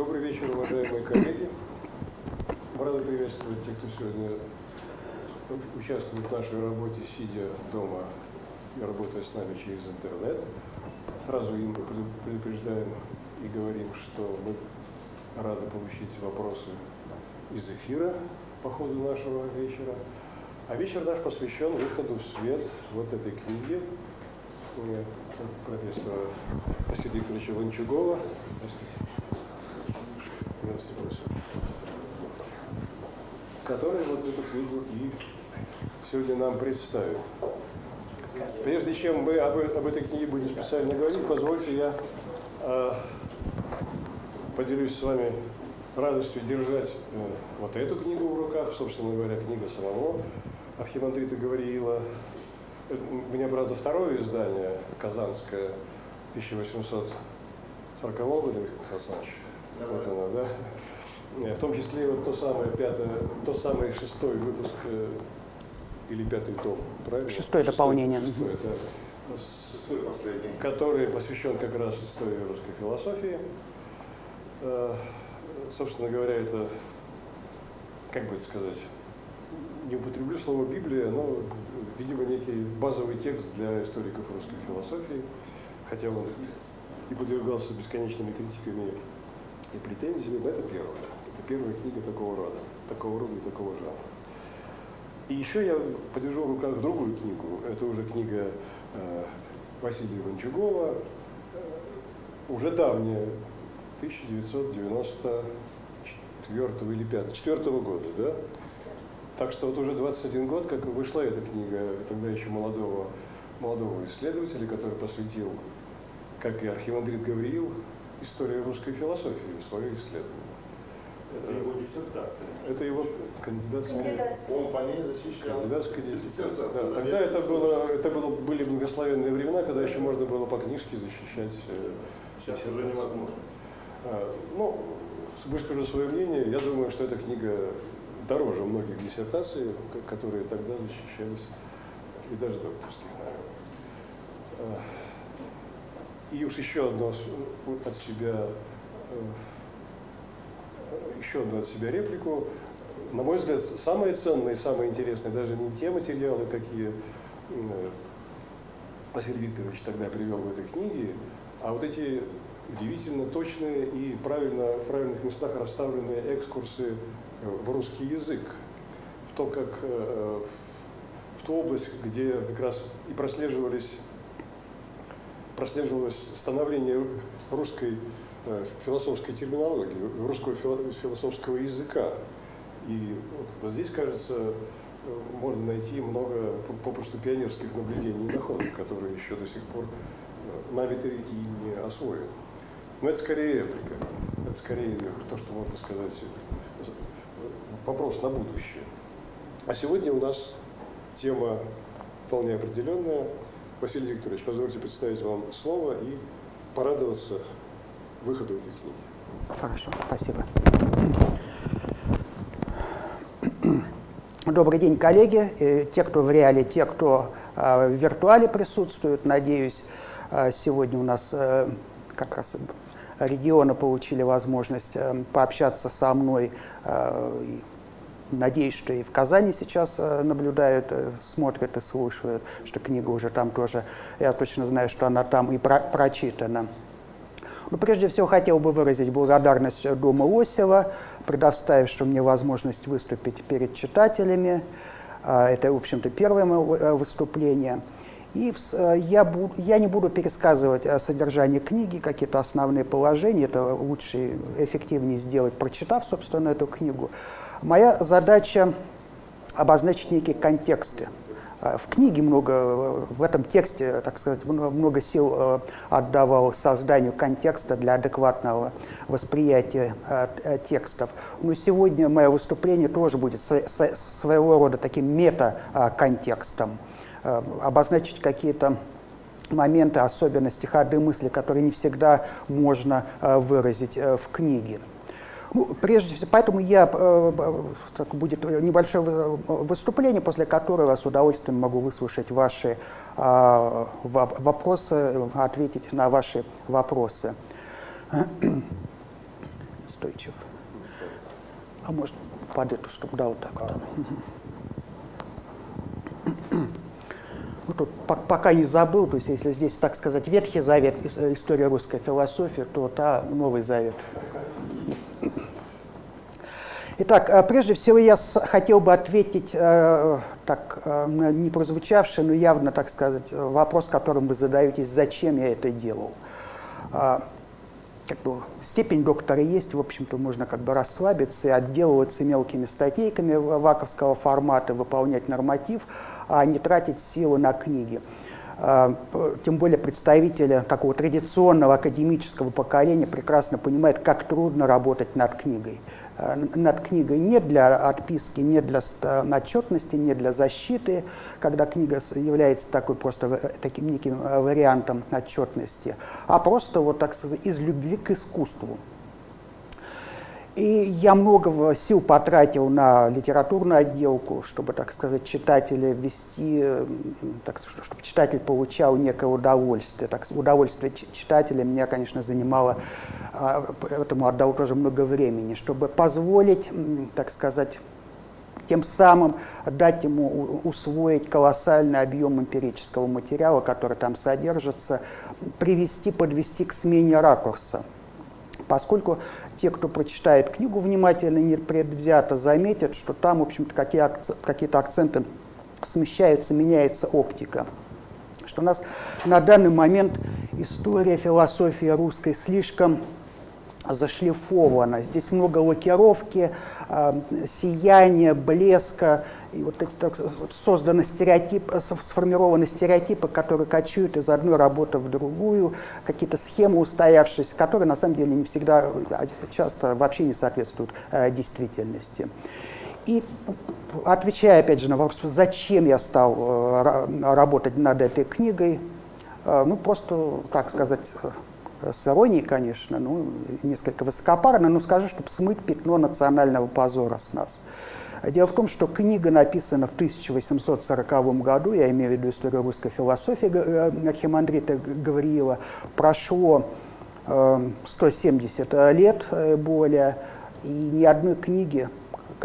Добрый вечер, уважаемые коллеги. Рады приветствовать тех, кто сегодня участвует в нашей работе, сидя дома и работая с нами через интернет. Сразу им предупреждаем и говорим, что мы рады получить вопросы из эфира по ходу нашего вечера. А вечер наш посвящен выходу в свет вот этой книги профессора Василия Викторовича Ланчугова. Здравствуйте. Здравствуйте, профессор. Который вот эту книгу и сегодня нам представит. Прежде чем мы об, об этой книге будем специально говорить, позвольте я э, поделюсь с вами радостью держать э, вот эту книгу в руках, собственно говоря, книга самого архимандрита Гавриила. У меня, правда, второе издание, казанское, 1840 года, Михаил Александрович. Вот оно, да? В том числе вот то самое пятое, то самый шестой выпуск э, или пятый том, правильно? Шестое дополнение. Шестой, да. Шестой последний. Который посвящен как раз истории русской философии. Э, собственно говоря, это, как бы это сказать, не употреблю слово Библия, но, видимо, некий базовый текст для историков русской философии, хотя он и подвергался бесконечными критиками и претензиями, но это первое. Это первая книга такого рода, такого рода и такого жанра. И еще я подержу в руках другую книгу. Это уже книга э, Василия Иванчугова, э, уже давняя, 1994 или 5, 4 года, да? Так что вот уже 21 год, как вышла эта книга, тогда еще молодого, молодого исследователя, который посвятил, как и архимандрит Гавриил, истории русской философии, свое исследование. Это его диссертация. Это его кандидатская. Он по ней защищал. Кандидатская диссертация. Да, тогда это было, это было, были благословенные времена, когда еще можно было по книжке защищать. Э, Сейчас уже невозможно. А, ну, выскажу свое мнение. Я думаю, что эта книга дороже многих диссертаций, которые тогда защищались, и даже докторских, наверное. А, и уж еще одно от себя э, еще от себя реплику. На мой взгляд, самое ценное и самое интересное даже не те материалы, какие э, Василий Викторович тогда привел в этой книге, а вот эти удивительно точные и правильно, в правильных местах расставленные экскурсы в русский язык, в то, как э, в ту область, где как раз и прослеживались, прослеживалось становление русской Э, философской терминологии, русского философского языка. И вот здесь, кажется, э, можно найти много попросту пионерских наблюдений и находок, которые еще до сих пор э, нами и не освоены. Но это скорее реплика, это скорее то, что можно сказать, вопрос на будущее. А сегодня у нас тема вполне определенная. Василий Викторович, позвольте представить вам слово и порадоваться выходу этой книги. Хорошо, спасибо. Добрый день, коллеги, э, те, кто в реале, те, кто э, в виртуале присутствуют. Надеюсь, э, сегодня у нас как раз регионы получили возможность пообщаться со мной. Надеюсь, что и в Казани сейчас наблюдают, смотрят и слушают, что книга уже там тоже, я точно знаю, что она там и про прочитана. Но ну, прежде всего хотел бы выразить благодарность Дому Осева, предоставившему мне возможность выступить перед читателями. А, это, в общем-то, первое мое э, выступление. И э, я, буду, я не буду пересказывать содержание книги, какие-то основные положения. Это лучше, эффективнее сделать, прочитав, собственно, эту книгу. Моя задача обозначить некие контексты в книге много, в этом тексте, так сказать, много сил э, отдавал созданию контекста для адекватного восприятия э, э, текстов. Но сегодня мое выступление тоже будет своего рода таким мета-контекстом, обозначить какие-то моменты, особенности, ходы мысли, которые не всегда можно выразить в книге. Ну, прежде всего, поэтому я, э, э, так будет небольшое выступление, после которого с удовольствием могу выслушать ваши э, вопросы, ответить на ваши вопросы. устойчив. А может под эту штуку, да, вот так вот. Ну, тут пока не забыл, то есть если здесь, так сказать, Ветхий Завет, история русской философии, то та Новый Завет. Итак, э, прежде всего я хотел бы ответить, э, так, э, не прозвучавший, но явно, так сказать, вопрос, которым вы задаетесь, зачем я это делал. Как бы, степень доктора есть, в общем-то, можно как бы расслабиться и отделываться мелкими статейками ваковского формата, выполнять норматив, а не тратить силы на книги. А, тем более представители такого традиционного академического поколения прекрасно понимают, как трудно работать над книгой. А, над книгой не для отписки, не для отчетности, не для защиты, когда книга является такой просто таким неким а, вариантом отчетности, а просто вот так сказать из любви к искусству. И я много сил потратил на литературную отделку, чтобы, так сказать, читателя ввести, так, чтобы читатель получал некое удовольствие. Так, удовольствие читателя меня, конечно, занимало, а, этому отдал тоже много времени, чтобы позволить, так сказать, тем самым дать ему усвоить колоссальный объем эмпирического материала, который там содержится, привести, подвести к смене ракурса поскольку те, кто прочитает книгу внимательно, не предвзято, заметят, что там, в общем-то, какие-то акценты смещаются, меняется оптика. Что у нас на данный момент история, философия русской слишком зашлифована. Здесь много лакировки, э, сияния, блеска. И вот эти так, созданы стереотипы, сформированы стереотипы, которые кочуют из одной работы в другую, какие-то схемы устоявшиеся, которые на самом деле не всегда, а часто вообще не соответствуют э, действительности. И отвечая опять же на вопрос, зачем я стал э, работать над этой книгой, э, ну просто, как сказать, с иронией, конечно, ну, несколько высокопарно, но скажу, чтобы смыть пятно национального позора с нас. Дело в том, что книга написана в 1840 году, я имею в виду историю русской философии э, Архимандрита Гавриила, прошло 170 э, лет э, более, и ни одной книги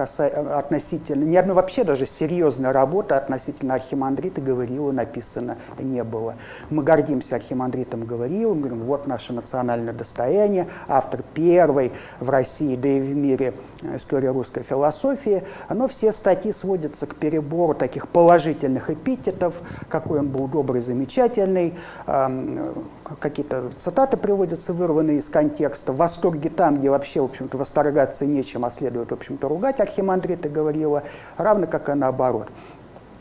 относительно, ни одной вообще даже серьезной работы относительно архимандрита Гавриила написано не было. Мы гордимся архимандритом Гавриилом, говорим, вот наше национальное достояние, автор первой в России, да и в мире истории русской философии, но все статьи сводятся к перебору таких положительных эпитетов, какой он был добрый, замечательный, какие-то цитаты приводятся, вырванные из контекста, в восторге там, где вообще, в общем-то, восторгаться нечем, а следует, в общем-то, ругать архимандрита говорила, равно как и наоборот.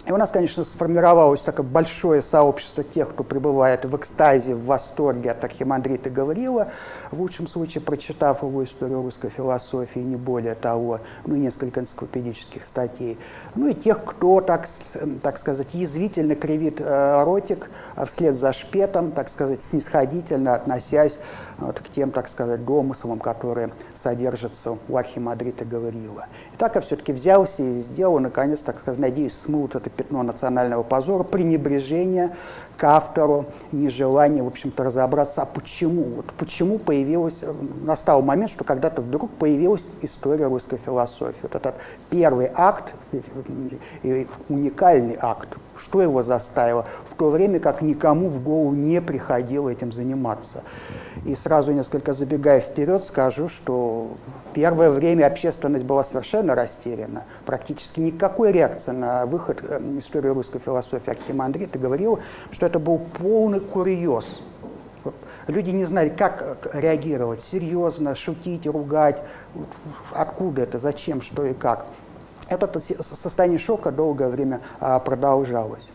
И у нас, конечно, сформировалось такое большое сообщество тех, кто пребывает в экстазе, в восторге от архимандрита Гаврила, в лучшем случае прочитав его историю русской философии, не более того, ну и несколько энциклопедических статей. Ну и тех, кто, так, так сказать, язвительно кривит э, ротик а вслед за шпетом, так сказать, снисходительно относясь вот, к тем, так сказать, домыслам, которые содержатся у архимандрита Гавриила. И так я все-таки взялся и сделал, наконец, так сказать, надеюсь, смыл это пятно национального позора, пренебрежение к автору, нежелание, в общем-то, разобраться, а почему, вот почему появилась, настал момент, что когда-то вдруг появилась история русской философии. Вот этот первый акт, уникальный акт, что его заставило, в то время как никому в голову не приходило этим заниматься. И сразу несколько забегая вперед, скажу, что первое время общественность была совершенно растеряна. Практически никакой реакции на выход э, истории русской философии Архимандрита говорил, что это был полный курьез. Люди не знали, как реагировать, серьезно, шутить, ругать, откуда это, зачем, что и как. Это состояние шока долгое время а, продолжалось.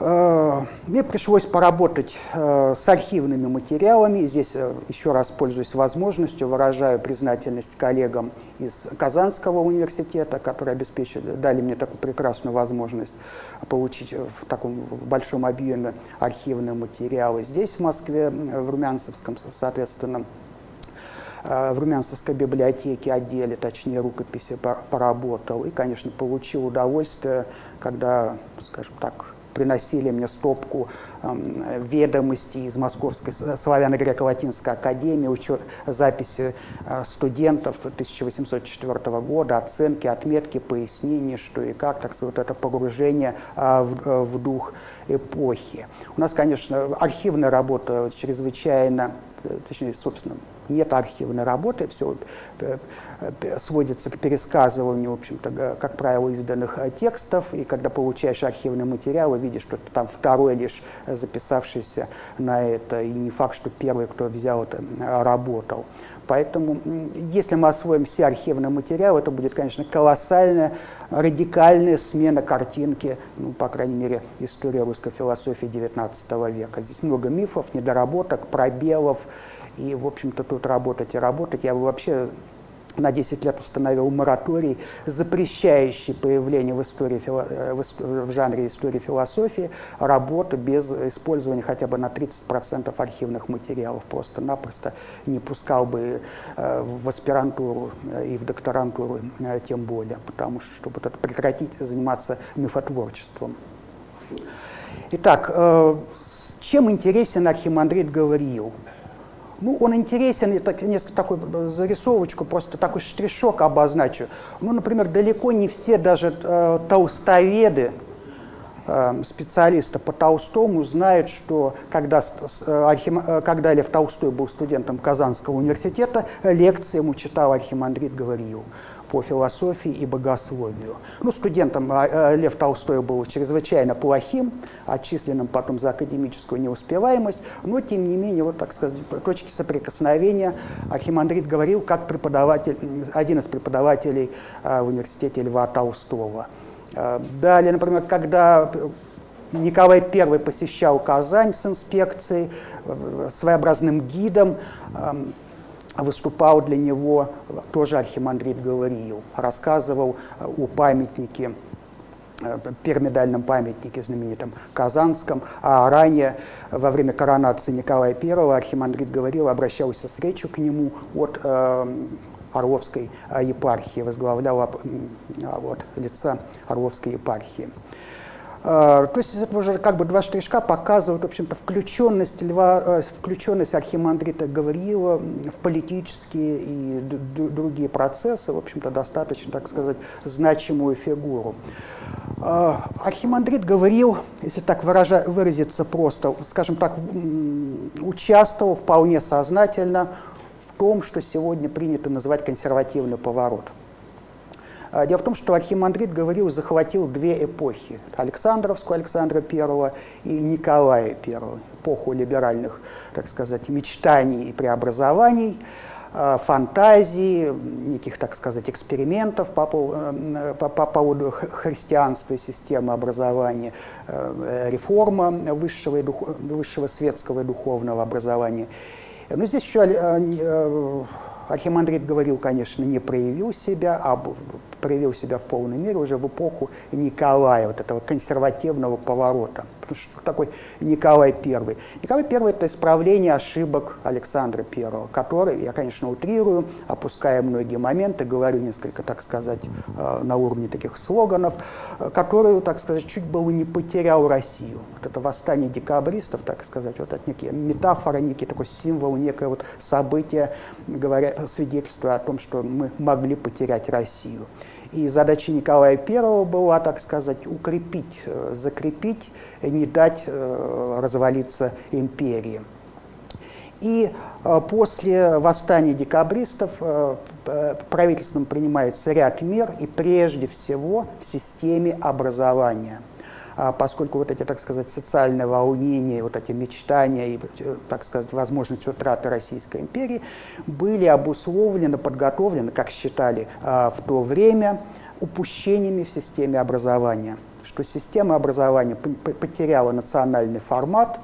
Э, мне пришлось поработать э, с архивными материалами. Здесь э, еще раз пользуюсь возможностью, выражаю признательность коллегам из Казанского университета, которые обеспечили, дали мне такую прекрасную возможность получить в таком большом объеме архивные материалы. Здесь, в Москве, в Румянцевском, соответственно, в Румянцевской библиотеке отделе, точнее рукописи, поработал. И, конечно, получил удовольствие, когда, скажем так, приносили мне стопку э, ведомостей из Московской славяно-греко-латинской академии, учет, записи э, студентов 1804 года, оценки, отметки, пояснения, что и как, так сказать, вот это погружение э, в, э, в дух эпохи. У нас, конечно, архивная работа чрезвычайно, э, точнее, собственно, нет архивной работы, все э, э, сводится к пересказыванию, в общем-то, как правило, изданных э, текстов, и когда получаешь архивный материал, видишь, что там второй лишь записавшийся на это, и не факт, что первый, кто взял это, работал. Поэтому, если мы освоим все архивные материалы, это будет, конечно, колоссальная, радикальная смена картинки, ну, по крайней мере, истории русской философии XIX века. Здесь много мифов, недоработок, пробелов, и, в общем-то, тут работать и работать. Я бы вообще на 10 лет установил мораторий, запрещающий появление в, истории, э, в жанре истории философии работы без использования хотя бы на 30% архивных материалов. Просто-напросто не пускал бы э, в аспирантуру э, и в докторантуру тем более, потому что, чтобы прекратить заниматься мифотворчеством. Итак, чем интересен Архимандрит Гавриил? Ну, он интересен, и так, несколько такой э, зарисовочку, просто такой штришок обозначу. Ну, например, далеко не все даже э, толстоведы, э, специалисты по Толстому знают, что когда, э, Архим, э, когда Лев Толстой был студентом Казанского университета, лекции ему читал Архимандрит Гавриил по философии и богословию. Ну, студентом а, а, Лев Толстой был чрезвычайно плохим, отчисленным потом за академическую неуспеваемость, но, тем не менее, вот, так сказать, точки соприкосновения Архимандрит говорил как преподаватель, один из преподавателей а, в университете Льва Толстого. Далее, например, когда Николай I посещал Казань с инспекцией, своеобразным гидом, выступал для него, тоже архимандрит говорил, рассказывал о памятнике, э, пирамидальном памятнике знаменитом Казанском, а ранее во время коронации Николая I архимандрит говорил, обращался с речью к нему от э, Орловской э, епархии, возглавлял от лица Орловской епархии. А, то есть уже как бы два штришка показывают, в общем-то, включенность, Льва, э, включенность архимандрита Гавриила в политические и другие процессы, в общем-то, достаточно, так сказать, значимую фигуру. А, архимандрит Гавриил, если так выража, выразиться просто, скажем так, участвовал вполне сознательно в том, что сегодня принято называть консервативный поворот – дело в том, что Архимандрит говорил, захватил две эпохи. Александровскую Александра I и Николая I. Эпоху либеральных, так сказать, мечтаний и преобразований а, фантазии, неких, так сказать, экспериментов по, э, по, по поводу христианства и системы образования, э, реформа высшего, и дух, высшего светского и духовного образования. Но здесь еще э, Архимандрит говорил, конечно, не проявил себя, а проявил себя в полной мере уже в эпоху Николая, вот этого консервативного поворота. Потому такой Николай I? Николай I – это исправление ошибок Александра I, который, я, конечно, утрирую, опуская многие моменты, говорю несколько, так сказать, э, на уровне таких слоганов, э, который, так сказать, чуть было не потерял Россию. Вот это восстание декабристов, так сказать, вот это некие метафора, некий такой символ, некое вот событие, говоря, свидетельство о том, что мы могли потерять Россию. И задача Николая I была, так сказать, укрепить, э, закрепить, не дать э, развалиться империи. И э, после восстания декабристов правительством принимается ряд мер, и прежде всего в системе образования – поскольку вот эти, так сказать, социальные волнения, вот эти мечтания и, так сказать, возможность утраты Российской империи были обусловлены, подготовлены, как считали а, в то время, упущениями в системе образования, что система образования потеряла национальный формат,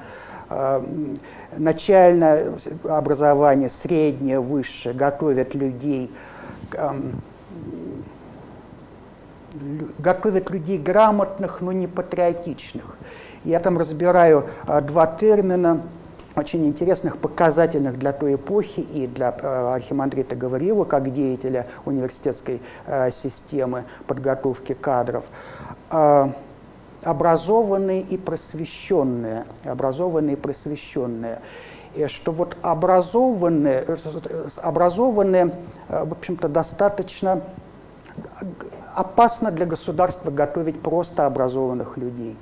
а, начальное образование, среднее, высшее готовят людей готовят людей грамотных, но не патриотичных. Я там разбираю а, два термина, очень интересных, показательных для той эпохи и для э, Архимандрита Гавриила, как деятеля университетской э, системы подготовки кадров. Э, образованные и просвещенные, образованные и просвещенные. Что вот образованные, образованные в общем-то, достаточно опасно для государства готовить просто образованных людей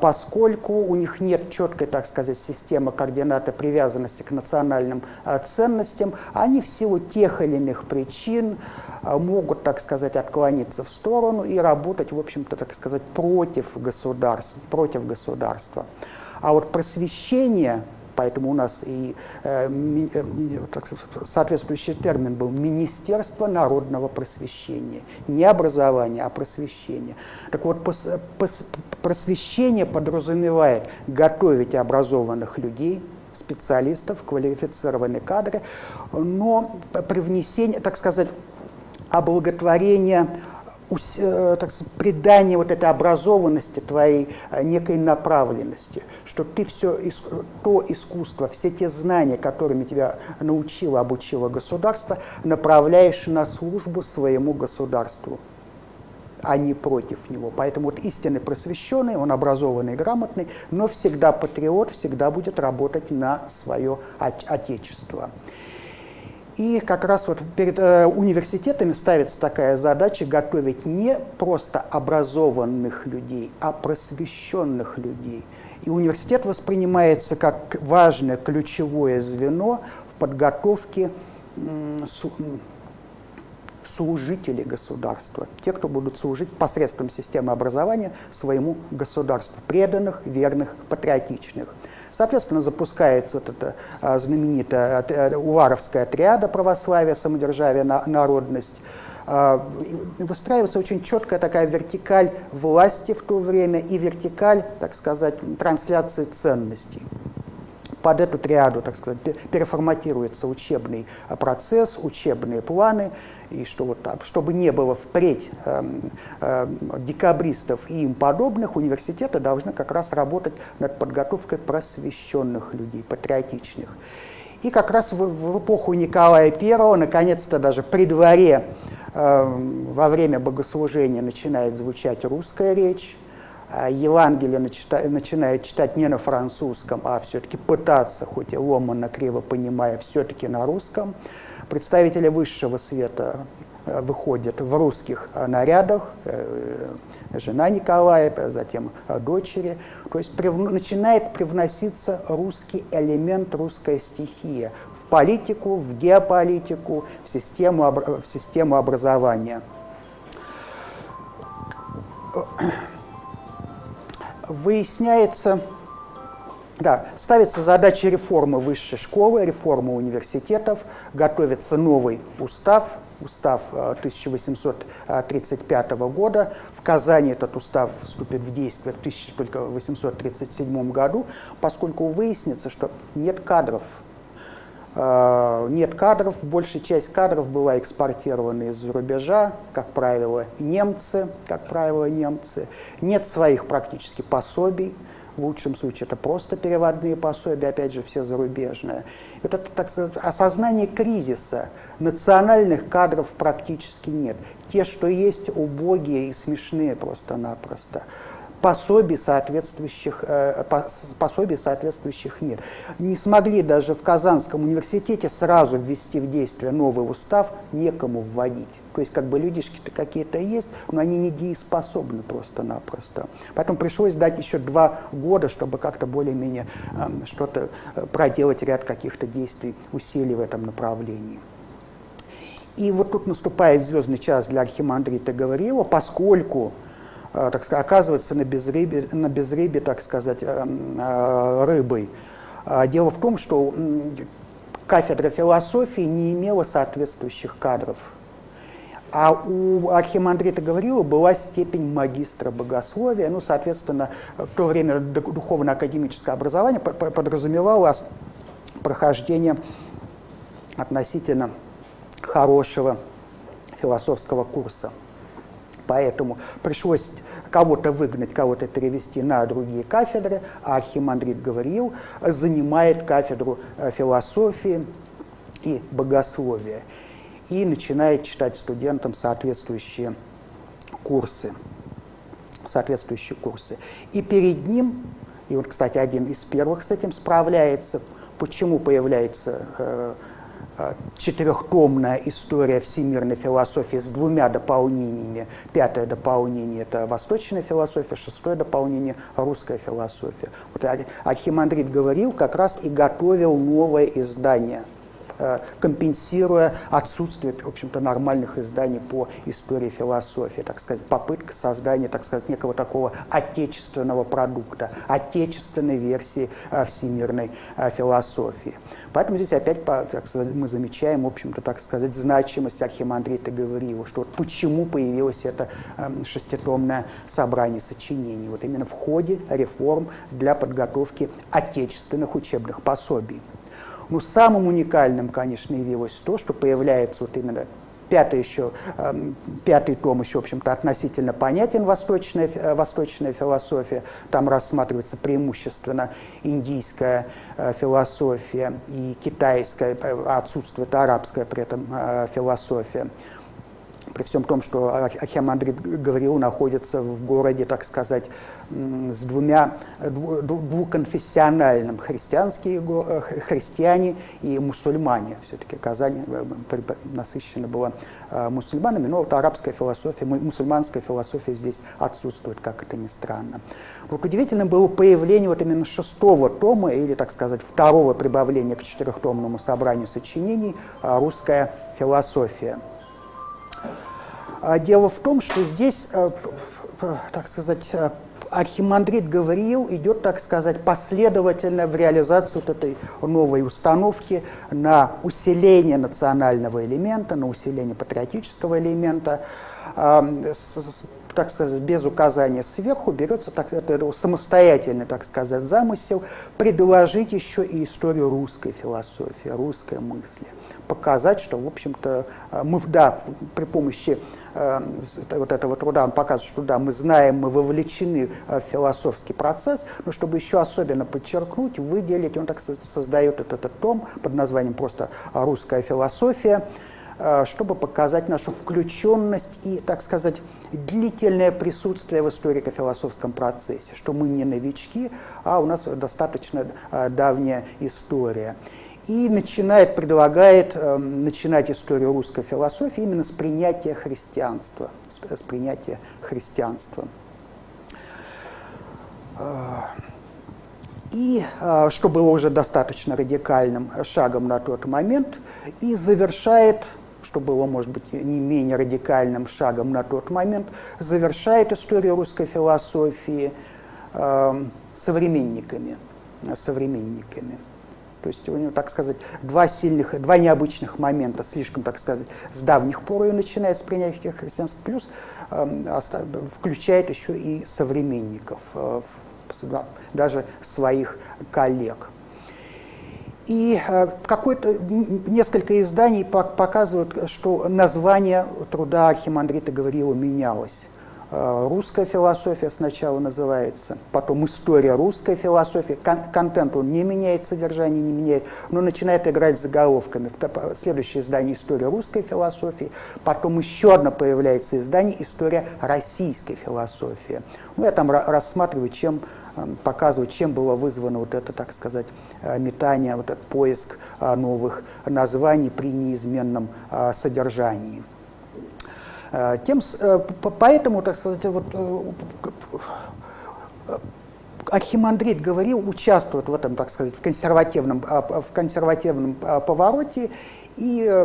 поскольку у них нет четкой, так сказать, системы координаты привязанности к национальным ценностям, они в силу тех или иных причин могут, так сказать, отклониться в сторону и работать, в общем-то, так сказать, против государства. Против государства. А вот просвещение Поэтому у нас и э, э, соответствующий термин был Министерство народного просвещения. Не образование, а просвещение. Так вот, просвещение подразумевает готовить образованных людей, специалистов, квалифицированные кадры, но привнесение, так сказать, облаготворение Э, так сказать, придание вот этой образованности твоей э, некой направленности, что ты все то искусство, все те знания, которыми тебя научило, обучило государство, направляешь на службу своему государству а не против него. Поэтому вот истинный просвещенный, он образованный, грамотный, но всегда патриот, всегда будет работать на свое отечество. И как раз вот перед э, университетами ставится такая задача готовить не просто образованных людей, а просвещенных людей. И университет воспринимается как важное ключевое звено в подготовке служители государства, те, кто будут служить посредством системы образования своему государству, преданных, верных, патриотичных. Соответственно, запускается вот эта а, знаменитая э, Уваровская отряда православия, самодержавие, народность, а, выстраивается очень четкая такая вертикаль власти в то время и вертикаль, так сказать, трансляции ценностей под эту триаду, так сказать, переформатируется учебный а, процесс, учебные планы, и что вот, чтобы не было впредь э, э, декабристов и им подобных, университеты должны как раз работать над подготовкой просвещенных людей, патриотичных. И как раз в, в эпоху Николая I, наконец-то даже при дворе э, во время богослужения начинает звучать русская речь, Евангелие начинает читать не на французском, а все-таки пытаться, хоть и ломанно, криво понимая, все-таки на русском. Представители высшего света э, выходят в русских э, нарядах, э, жена Николая, затем дочери. То есть начинает привноситься русский элемент, русская стихия в политику, в геополитику, в систему, в систему образования выясняется, да, ставится задача реформы высшей школы, реформы университетов, готовится новый устав, устав 1835 э, года. В Казани этот устав вступит в действие в 1837 году, поскольку выяснится, что нет кадров нет кадров, большая часть кадров была экспортирована из-за рубежа, как правило, немцы, как правило, немцы. Нет своих практически пособий, в лучшем случае это просто переводные пособия, опять же, все зарубежные. Вот это, так сказать, осознание кризиса, национальных кадров практически нет. Те, что есть, убогие и смешные просто-напросто пособий соответствующих, э, пособий соответствующих нет. Не смогли даже в Казанском университете сразу ввести в действие новый устав, некому вводить. То есть как бы людишки-то какие-то есть, но они не дееспособны просто-напросто. Поэтому пришлось дать еще два года, чтобы как-то более-менее э, что-то э, проделать, ряд каких-то действий, усилий в этом направлении. И вот тут наступает звездный час для архимандрита Гавриила, поскольку так сказать, оказывается на безрыбе, на безрыбе, так сказать, э, э, рыбой. А дело в том, что кафедра философии не имела соответствующих кадров. А у архимандрита Гаврила была степень магистра богословия, ну, соответственно, в то время духовно-академическое образование подразумевало прохождение относительно хорошего философского курса. Поэтому пришлось кого-то выгнать, кого-то перевести на другие кафедры, а архимандрит говорил, занимает кафедру э, философии и богословия и начинает читать студентам соответствующие курсы. соответствующие курсы. И перед ним, и вот, кстати, один из первых с этим справляется, почему появляется э, четырехтомная история всемирной философии с двумя дополнениями. Пятое дополнение – это восточная философия, шестое дополнение – русская философия. Вот Архимандрит говорил как раз и готовил новое издание – Э, компенсируя отсутствие, в общем-то, нормальных изданий по истории философии, так сказать, попытка создания, так сказать, некого такого отечественного продукта, отечественной версии э, всемирной э, философии. Поэтому здесь опять так сказать, мы замечаем, в общем-то, так сказать, значимость Архимандрита Гавриила, что вот почему появилось это эм, шеститомное собрание сочинений, вот именно в ходе реформ для подготовки отечественных учебных пособий. Ну, самым уникальным, конечно, явилось то, что появляется вот именно пятый еще, э, пятый том еще, в общем-то, относительно понятен восточная, э, восточная философия. Там рассматривается преимущественно индийская э, философия и китайская, э, отсутствует арабская при этом философия при всем том, что Ахиамандрит говорил, находится в городе, так сказать, с двумя двуконфессиональным христианские э, христиане и мусульмане. Все-таки Казань э, насыщена была э, мусульманами, но вот арабская философия, мусульманская философия здесь отсутствует, как это ни странно. Вот удивительно было появление вот именно шестого тома, или, так сказать, второго прибавления к четырехтомному собранию сочинений «Русская философия». А дело в том, что здесь, э, так сказать, э, Архимандрит говорил, идет, так сказать, последовательно в реализацию вот этой новой установки на усиление национального элемента, на усиление патриотического элемента, так сказать, без указания сверху берется так, это самостоятельный, так сказать, замысел предложить еще и историю русской философии, русской мысли показать, что, в общем-то, э, мы, да, при помощи э, вот этого труда, он показывает, что, да, мы знаем, мы вовлечены в философский процесс, но чтобы еще особенно подчеркнуть, выделить, он, так создает этот, этот том под названием просто «Русская философия», э, чтобы показать нашу включенность и, так сказать, длительное присутствие в историко-философском процессе, что мы не новички, а у нас достаточно давняя история и начинает, предлагает э, начинать историю русской философии именно с принятия христианства, с, с принятия христианства. А, и а, что было уже достаточно радикальным шагом на тот момент, и завершает, что было, может быть, не менее радикальным шагом на тот момент, завершает историю русской философии э, современниками, современниками. То есть у него, так сказать, два сильных, два необычных момента, слишком, так сказать, с давних пор ее начинает с принятия христианства, плюс э, включает еще и современников, э, даже своих коллег. И э, какое-то несколько изданий показывают, что название труда Архимандрита Гавриила менялось. Э, русская философия сначала называется, потом история русской философии. Кон контент он не меняет, содержание не меняет, но начинает играть заголовками. Следующее издание «История русской философии», потом еще одно появляется издание «История российской философии». Ну, я там рассматриваю, чем, эм, показываю, чем было вызвано вот это, так сказать, э, метание, вот этот поиск э, новых названий при неизменном содержании. Э, тем, э, поэтому, так сказать, вот, э, Архимандрит говорил, участвует в этом, так сказать, в консервативном, в консервативном повороте и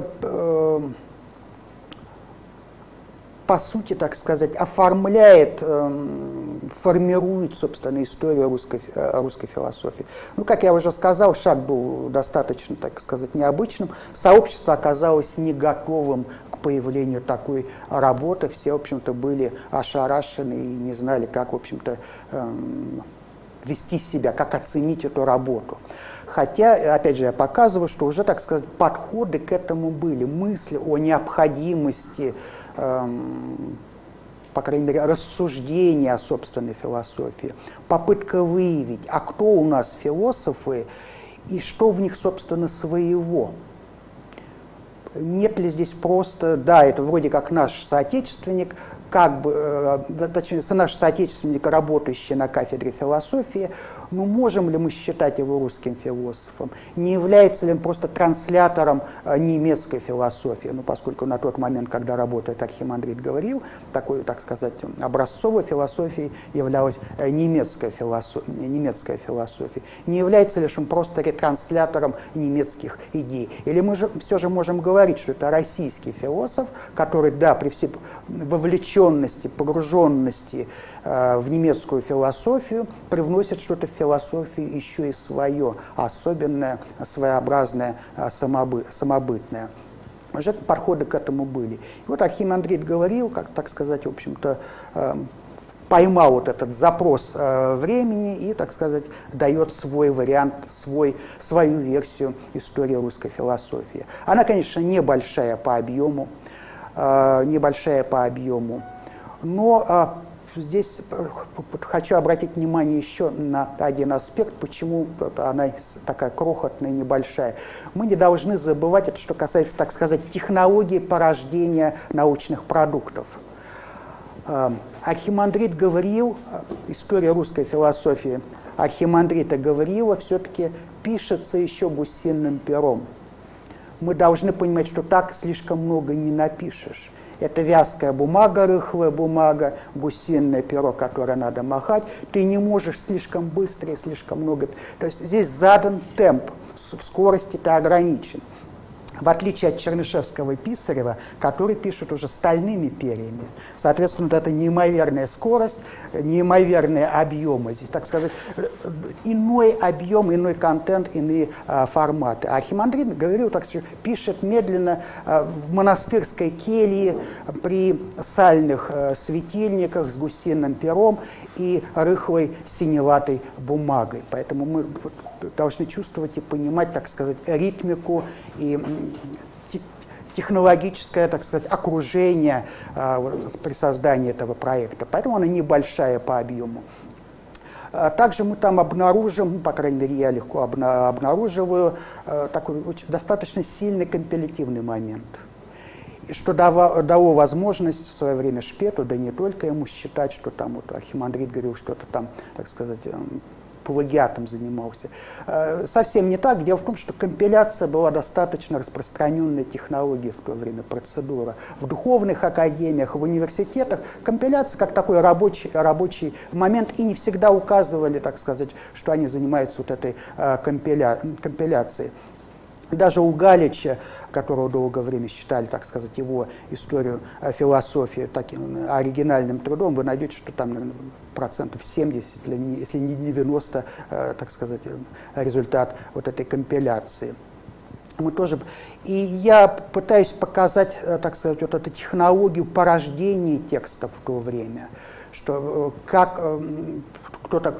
по сути, так сказать, оформляет, формирует, собственно, историю русской, русской философии. Ну, как я уже сказал, шаг был достаточно, так сказать, необычным. Сообщество оказалось не готовым появлению такой работы. Все, в общем-то, были ошарашены и не знали, как, в общем-то, эм, вести себя, как оценить эту работу. Хотя, опять же, я показываю, что уже, так сказать, подходы к этому были, мысли о необходимости, эм, по крайней мере, рассуждения о собственной философии, попытка выявить, а кто у нас философы и что в них, собственно, своего нет ли здесь просто, да, это вроде как наш соотечественник, как бы, э, точнее, наш соотечественник, работающий на кафедре философии, ну можем ли мы считать его русским философом? Не является ли он просто транслятором э, немецкой философии? Ну, поскольку на тот момент, когда работает Архимандрит, говорил, такой, так сказать, образцовой философией являлась э, немецкая философия. Немецкая философия. Не является ли он просто ретранслятором немецких идей? Или мы же все же можем говорить, что это российский философ, который, да, при всей вовлеченности, погруженности в немецкую философию, привносит что-то в философии еще и свое, особенное, своеобразное, а, самобы, самобытное. Уже подходы к этому были. И вот Архимандрит говорил, как так сказать, в общем-то, эм, поймал вот этот запрос э, времени и, так сказать, дает свой вариант, свой, свою версию истории русской философии. Она, конечно, небольшая по объему, э, небольшая по объему, но э, здесь хочу обратить внимание еще на один аспект, почему она такая крохотная, небольшая. Мы не должны забывать это, что касается, так сказать, технологии порождения научных продуктов. Э, Архимандрит говорил, э, история русской философии Архимандрита Гавриила все-таки пишется еще гусиным пером. Мы должны понимать, что так слишком много не напишешь. Это вязкая бумага, рыхлая бумага, гусиное перо, которое надо махать. Ты не можешь слишком быстро и слишком много. То есть здесь задан темп, в скорости ты ограничен в отличие от Чернышевского и Писарева, которые пишут уже стальными перьями. Соответственно, вот эта неимоверная скорость, неимоверные объемы, здесь, так сказать, иной объем, иной контент, иные а, форматы. А Архимандрит говорил, так сказать, пишет медленно а, в монастырской келье при сальных а, светильниках с гусиным пером и рыхлой синеватой бумагой. Поэтому мы должны чувствовать и понимать, так сказать, ритмику и технологическое, так сказать, окружение э, при создании этого проекта. Поэтому она небольшая по объему. А также мы там обнаружим, по крайней мере, я легко обнаруживаю, э, такой достаточно сильный компилятивный момент, что дало, дало возможность в свое время Шпету, да не только ему считать, что там вот Архимандрит говорил что-то там, так сказать, эм, плагиатом занимался. Э, совсем не так. Дело в том, что компиляция была достаточно распространенной технологией в то время, процедура. В духовных академиях, в университетах компиляция как такой рабочий, рабочий момент, и не всегда указывали, так сказать, что они занимаются вот этой э, компиля, компиляцией. Даже у Галича, которого долгое время считали, так сказать, его историю э, философии таким оригинальным трудом, вы найдете, что там процентов 70, если не 90, э, так сказать, результат вот этой компиляции. Мы тоже... И я пытаюсь показать, э, так сказать, вот эту технологию порождения текстов в то время, что как кто-то,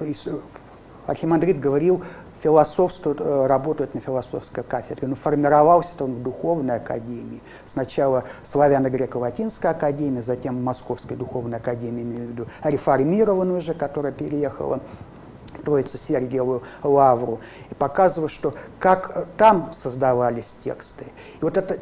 Архимандрит говорил, философствует, э, работает на философской кафедре. Но формировался он в духовной академии. Сначала славяно-греко-латинской академии, затем Московской духовной академии, имею в виду, реформированную уже, которая переехала Троице Сергиеву Лавру, и показываю, что как там создавались тексты. И вот это,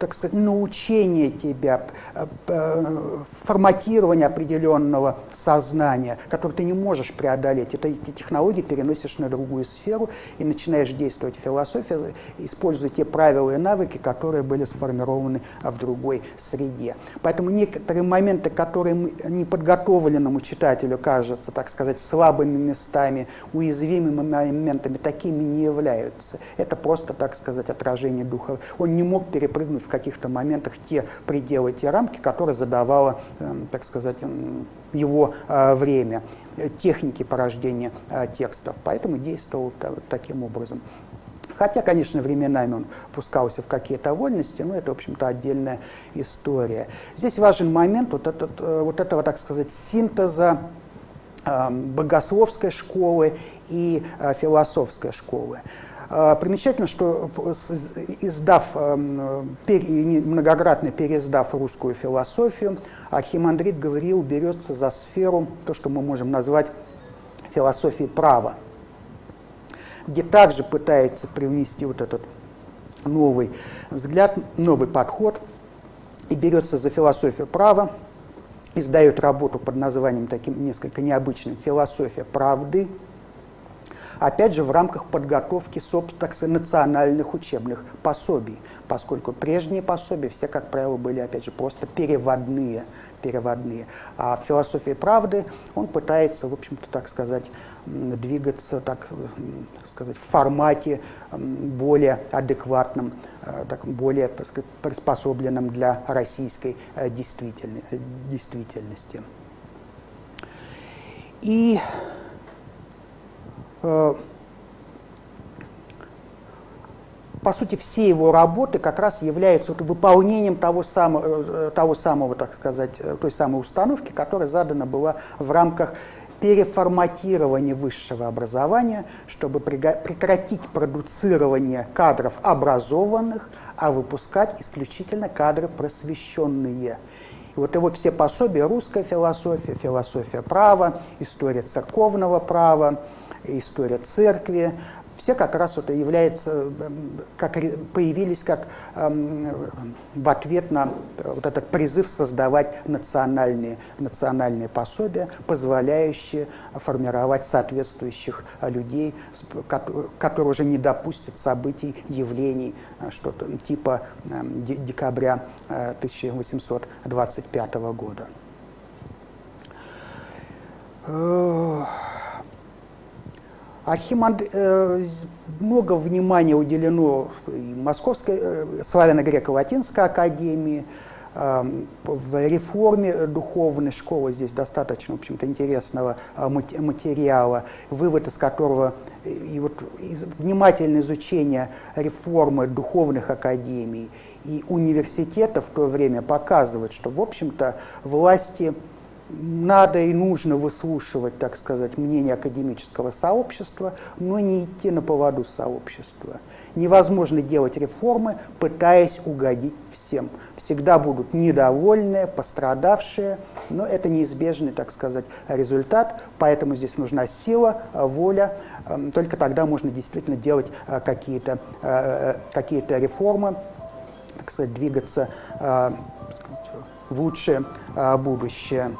так сказать, научение тебя, э, форматирование определенного сознания, которое ты не можешь преодолеть, это эти технологии переносишь на другую сферу и начинаешь действовать в философии, используя те правила и навыки, которые были сформированы в другой среде. Поэтому некоторые моменты, которые неподготовленному читателю кажутся, так сказать, слабыми местами, уязвимыми моментами, такими не являются. Это просто, так сказать, отражение духа. Он не мог перепрыгнуть в каких-то моментах те пределы, те рамки, которые задавало, эм, так сказать, его э, время, э, техники порождения э, текстов. Поэтому действовал таким образом. Хотя, конечно, временами он пускался в какие-то вольности, но это, в общем-то, отдельная история. Здесь важен момент вот, этот, вот этого, так сказать, синтеза Эм, богословской школы и философской школы. Э, примечательно, что издав, эм, многократно переиздав русскую философию, Архимандрит говорил, берется за сферу, то, что мы можем назвать философией права, где также пытается привнести вот этот новый взгляд, новый подход, и берется за философию права, издает работу под названием таким несколько необычным «Философия правды», опять же в рамках подготовки, собственно, национальных учебных пособий, поскольку прежние пособия все, как правило, были, опять же, просто переводные, переводные. А в философии правды он пытается, в общем-то, так сказать, двигаться, так сказать, в формате более адекватном, э, так, более приспособленном для российской э, действительности. И Э, по сути, все его работы как раз являются вот выполнением того самого, э, того самого, так сказать, э, той самой установки, которая задана была в рамках переформатирования высшего образования, чтобы прекратить продуцирование кадров образованных, а выпускать исключительно кадры просвещенные. И вот его все пособия, русская философия, философия права, история церковного права, история церкви, все как раз вот являются, как, появились как эм, в ответ на вот этот призыв создавать национальные, национальные пособия, позволяющие формировать соответствующих людей, которые уже не допустят событий, явлений, э, что-то типа э, декабря э, 1825 года. Архиманд, э, много внимания уделено Московской э, славяно-греко-латинской академии, э, в реформе духовной школы. Здесь достаточно, в общем-то, интересного э, материала, вывод из которого и вот внимательное изучение реформы духовных академий и университетов в то время показывает, что, в общем-то, власти надо и нужно выслушивать, так сказать, мнение академического сообщества, но не идти на поводу сообщества. Невозможно делать реформы, пытаясь угодить всем. Всегда будут недовольные, пострадавшие, но это неизбежный, так сказать, результат, поэтому здесь нужна сила, воля, эм, только тогда можно действительно делать э, какие-то э, какие реформы, так сказать, двигаться э, в лучшее будущее.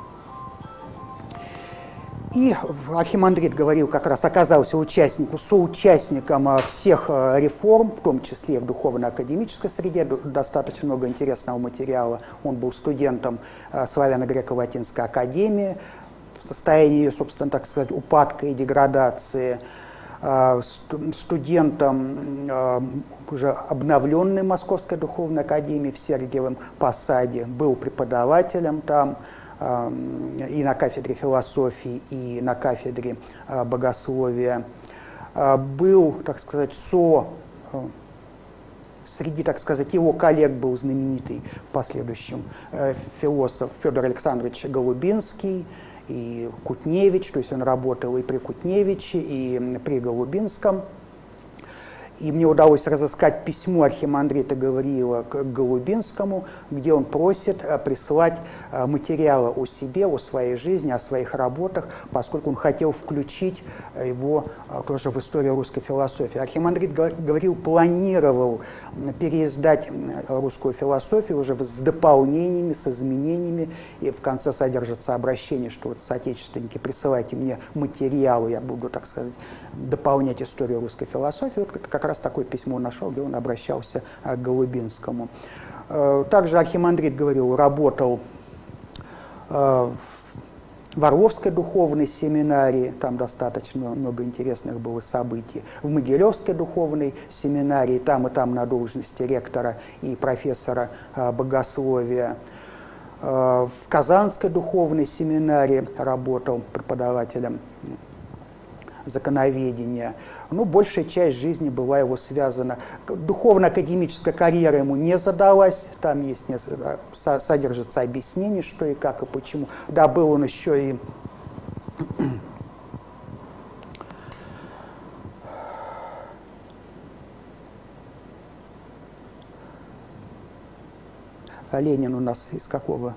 И Архимандрит говорил, как раз оказался участником, соучастником а, всех а, реформ, в том числе в духовно-академической среде, достаточно много интересного материала. Он был студентом а, Славяно-Греко-Латинской академии, в состоянии, собственно, так сказать, упадка и деградации, студентом уже обновленной Московской духовной академии в Сергиевом Посаде, был преподавателем там, и на кафедре философии, и на кафедре а, богословия, а, был, так сказать, со а, среди, так сказать, его коллег был знаменитый в последующем э, философ Федор Александрович Голубинский и Кутневич, то есть он работал и при Кутневиче, и при Голубинском. И мне удалось разыскать письмо архимандрита Гавриила к Голубинскому, где он просит э, присылать э, материалы о себе, о своей жизни, о своих работах, поскольку он хотел включить э, его тоже в историю русской философии. Архимандрит Гавриил планировал переиздать русскую философию уже с дополнениями, с изменениями, и в конце содержится обращение, что вот соотечественники, присылайте мне материалы, я буду, так сказать, дополнять историю русской философии. Вот как раз такое письмо нашел, где он обращался к Голубинскому. Э, также Архимандрит говорил, работал э, в Орловской духовной семинарии, там достаточно много интересных было событий, в Могилевской духовной семинарии, там и там на должности ректора и профессора э, богословия, в Казанской духовной семинарии работал преподавателем законоведения. Но большая часть жизни была его связана. Духовно-академическая карьера ему не задалась. Там есть несколько, содержится объяснение, что и как и почему. Да, был он еще и Ленин у нас из какого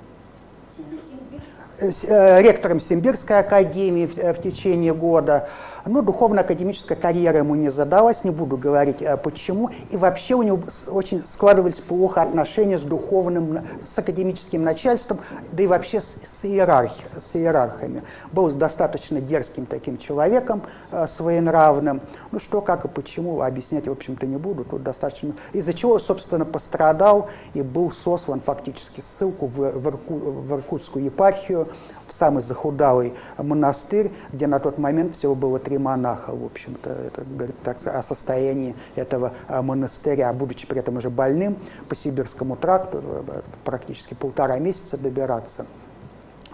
Э, ректором Симбирской академии в, в течение года. Но духовно-академическая карьера ему не задалась, не буду говорить э, почему. И вообще у него очень складывались плохо отношения с духовным, с академическим начальством, да и вообще с, с, иерархи, с иерархами. Был достаточно дерзким таким человеком, э, своенравным. Ну что, как и почему, объяснять, в общем-то, не буду. Тут достаточно... Из-за чего, собственно, пострадал и был сослан фактически ссылку в, в, Ирку, в Иркутскую епархию, в самый захудалый монастырь, где на тот момент всего было три монаха, в общем-то. Это говорит так, о состоянии этого а, монастыря, будучи при этом уже больным по Сибирскому тракту, э, практически полтора месяца добираться.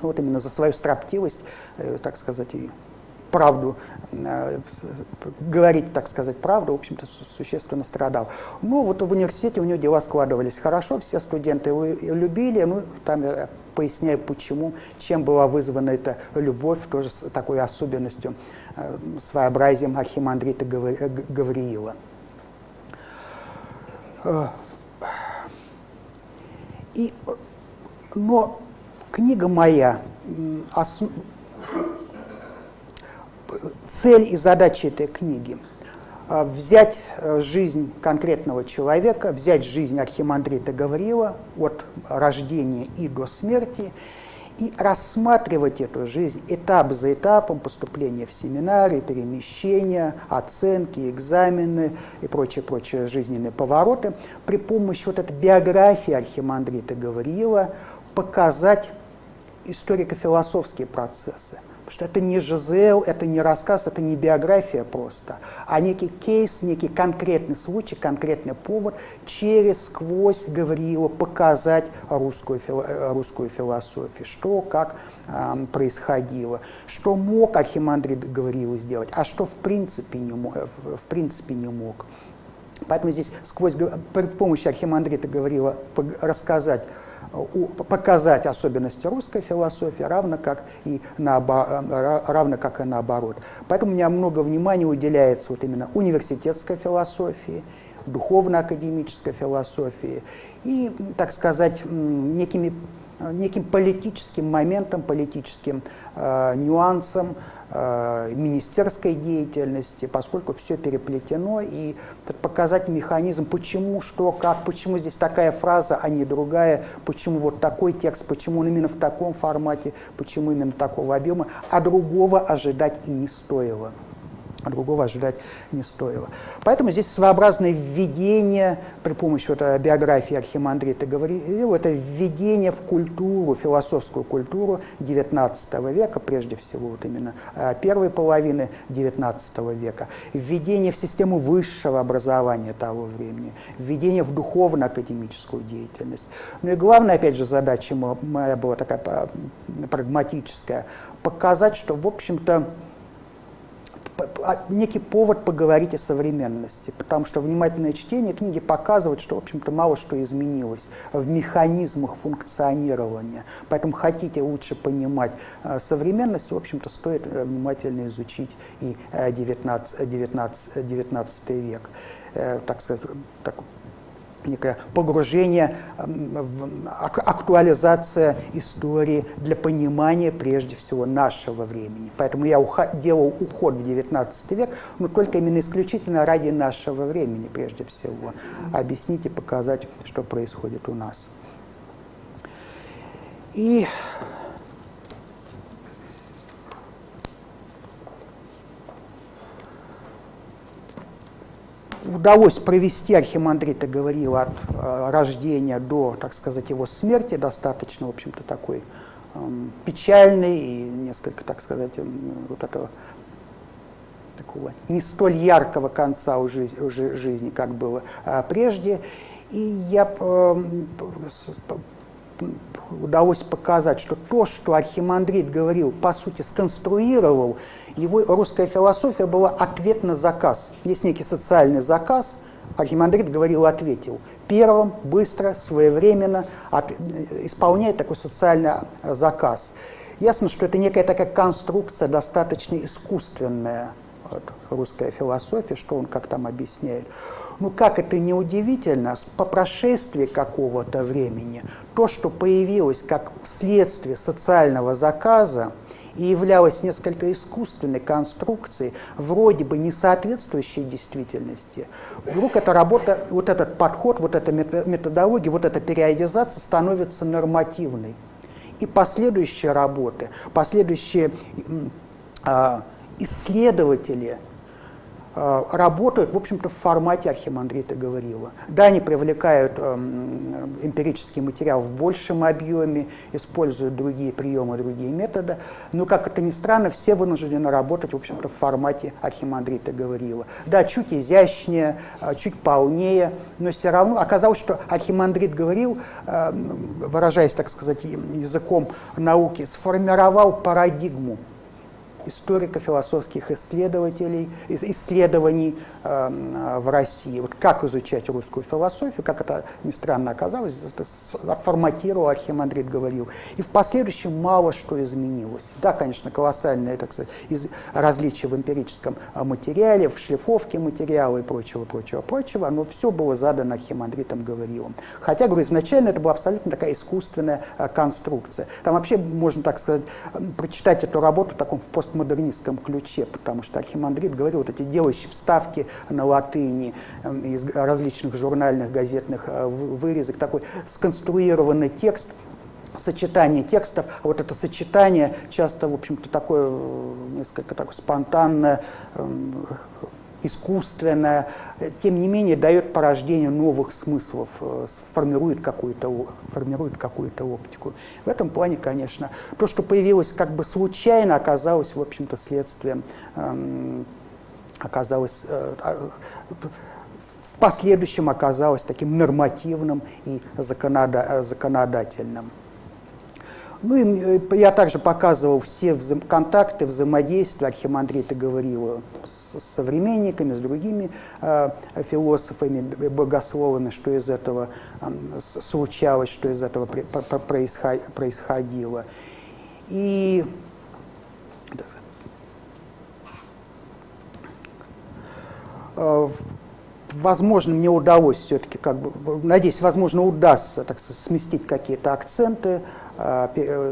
Вот именно за свою строптивость, э, так сказать, и правду, э, говорить, так сказать, правду, в общем-то, существенно страдал. Ну, вот в университете у него дела складывались хорошо, все студенты его любили, ну, там я поясняю, почему, чем была вызвана эта любовь, тоже с такой особенностью, э, своеобразием архимандрита Гавриила. Э, и, но книга моя, основ цель и задача этой книги взять э, жизнь конкретного человека, взять жизнь Архимандрита Гавриила от рождения и до смерти и рассматривать эту жизнь этап за этапом поступления в семинары, перемещения, оценки, экзамены и прочие-прочие жизненные повороты при помощи вот этой биографии Архимандрита Гавриила показать историко-философские процессы – что это не Жизел, это не рассказ, это не биография просто, а некий кейс, некий конкретный случай, конкретный повод через сквозь Гавриила показать русскую, русскую философию, что, как э, происходило, что мог Архимандрит Гавриила сделать, а что в принципе не мог. В принципе не мог. Поэтому здесь сквозь, при помощи Архимандрита Гавриила рассказать показать особенности русской философии, равно как и, наоборот, равно как и наоборот. Поэтому у меня много внимания уделяется вот именно университетской философии, духовно-академической философии и, так сказать, некими неким политическим моментом, политическим э, нюансом э, министерской деятельности, поскольку все переплетено, и показать механизм, почему, что, как, почему здесь такая фраза, а не другая, почему вот такой текст, почему он именно в таком формате, почему именно такого объема, а другого ожидать и не стоило другого ожидать не стоило. Поэтому здесь своеобразное введение при помощи вот биографии Архимандрита говорил, это введение в культуру, философскую культуру XIX века, прежде всего вот именно а, первой половины XIX века, введение в систему высшего образования того времени, введение в духовно-академическую деятельность. Ну и главная, опять же, задача моя была такая прагматическая, показать, что, в общем-то, а, некий повод поговорить о современности, потому что внимательное чтение книги показывает, что, в общем-то, мало что изменилось в механизмах функционирования. Поэтому хотите лучше понимать э, современность, в общем-то, стоит э, внимательно изучить и 19, 19, 19 век. Э, так сказать, так, некое погружение, актуализация истории для понимания прежде всего нашего времени. Поэтому я делал уход в XIX век, но только именно исключительно ради нашего времени прежде всего. Объяснить и показать, что происходит у нас. И удалось провести Архимандрита говорил от э, рождения до, так сказать, его смерти, достаточно, в общем-то, такой э, печальный и несколько, так сказать, э, вот этого такого не столь яркого конца у жизни, у жизни как было э, прежде. И я э, удалось показать, что то, что Архимандрит говорил, по сути, сконструировал, его русская философия была ответ на заказ. Есть некий социальный заказ, Архимандрит говорил, ответил. Первым, быстро, своевременно от, исполняет такой социальный заказ. Ясно, что это некая такая конструкция достаточно искусственная, вот, русская философия, что он как там объясняет. Ну как это не удивительно, по прошествии какого-то времени, то, что появилось как следствие социального заказа, и являлось несколько искусственной конструкцией, вроде бы не соответствующей действительности, вдруг эта работа, вот этот подход, вот эта методология, вот эта периодизация становится нормативной. И последующие работы, последующие э, исследователи – работают, в общем-то, в формате архимандрита Гавриила. Да, они привлекают э, эмпирический материал в большем объеме, используют другие приемы, другие методы, но, как это ни странно, все вынуждены работать, в общем-то, в формате архимандрита Гавриила. Да, чуть изящнее, э, чуть полнее, но все равно оказалось, что архимандрит Гавриил, э, выражаясь, так сказать, языком науки, сформировал парадигму историко-философских исследователей, исследований э, в России. Вот как изучать русскую философию, как это ни странно оказалось, это форматировал Архимандрит говорил. И в последующем мало что изменилось. Да, конечно, колоссальное так сказать, из, различия в эмпирическом э, материале, в шлифовке материала и прочего, прочего, прочего, но все было задано Архимандритом Гавриилом. Хотя, говорю, изначально это была абсолютно такая искусственная э, конструкция. Там вообще, можно так сказать, прочитать эту работу в таком в пост постмодернистском ключе, потому что Архимандрит говорил, вот эти делающие вставки на латыни эм, из различных журнальных, газетных э, вырезок, такой сконструированный текст, сочетание текстов, вот это сочетание часто, в общем-то, такое э, несколько такое спонтанное, эм, искусственное, тем не менее дает порождение новых смыслов, э, формирует какую-то формирует какую-то оптику. В этом плане, конечно, то, что появилось как бы случайно, оказалось, в общем-то, следствием, эм, оказалось э, а, в последующем оказалось таким нормативным и законода законодательным. Ну и э, я также показывал все вза контакты, взаимодействия Архимандрита Гавриила с современниками, с другими э, философами, богословами, что из этого э, случалось, что из этого происходило. И э, возможно, мне удалось все-таки, как бы, надеюсь, возможно, удастся так сместить какие-то акценты, э,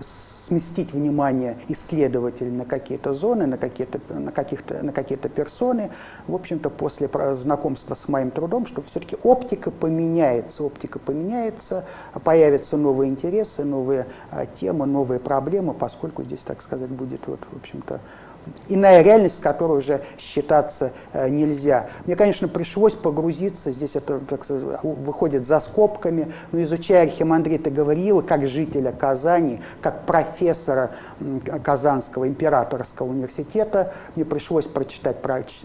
сместить внимание исследователей на какие-то зоны, на какие-то на каких-то на какие-то персоны. В общем-то, после знакомства с моим трудом, что все-таки оптика поменяется, оптика поменяется, появятся новые интересы, новые а, темы, новые проблемы, поскольку здесь, так сказать, будет вот, в общем-то, иная реальность, с которой уже считаться э, нельзя. Мне, конечно, пришлось погрузиться, здесь это так сказать, выходит за скобками, но изучая Архимандрита Гавриила как жителя Казани, как профессора Казанского императорского университета, мне пришлось прочитать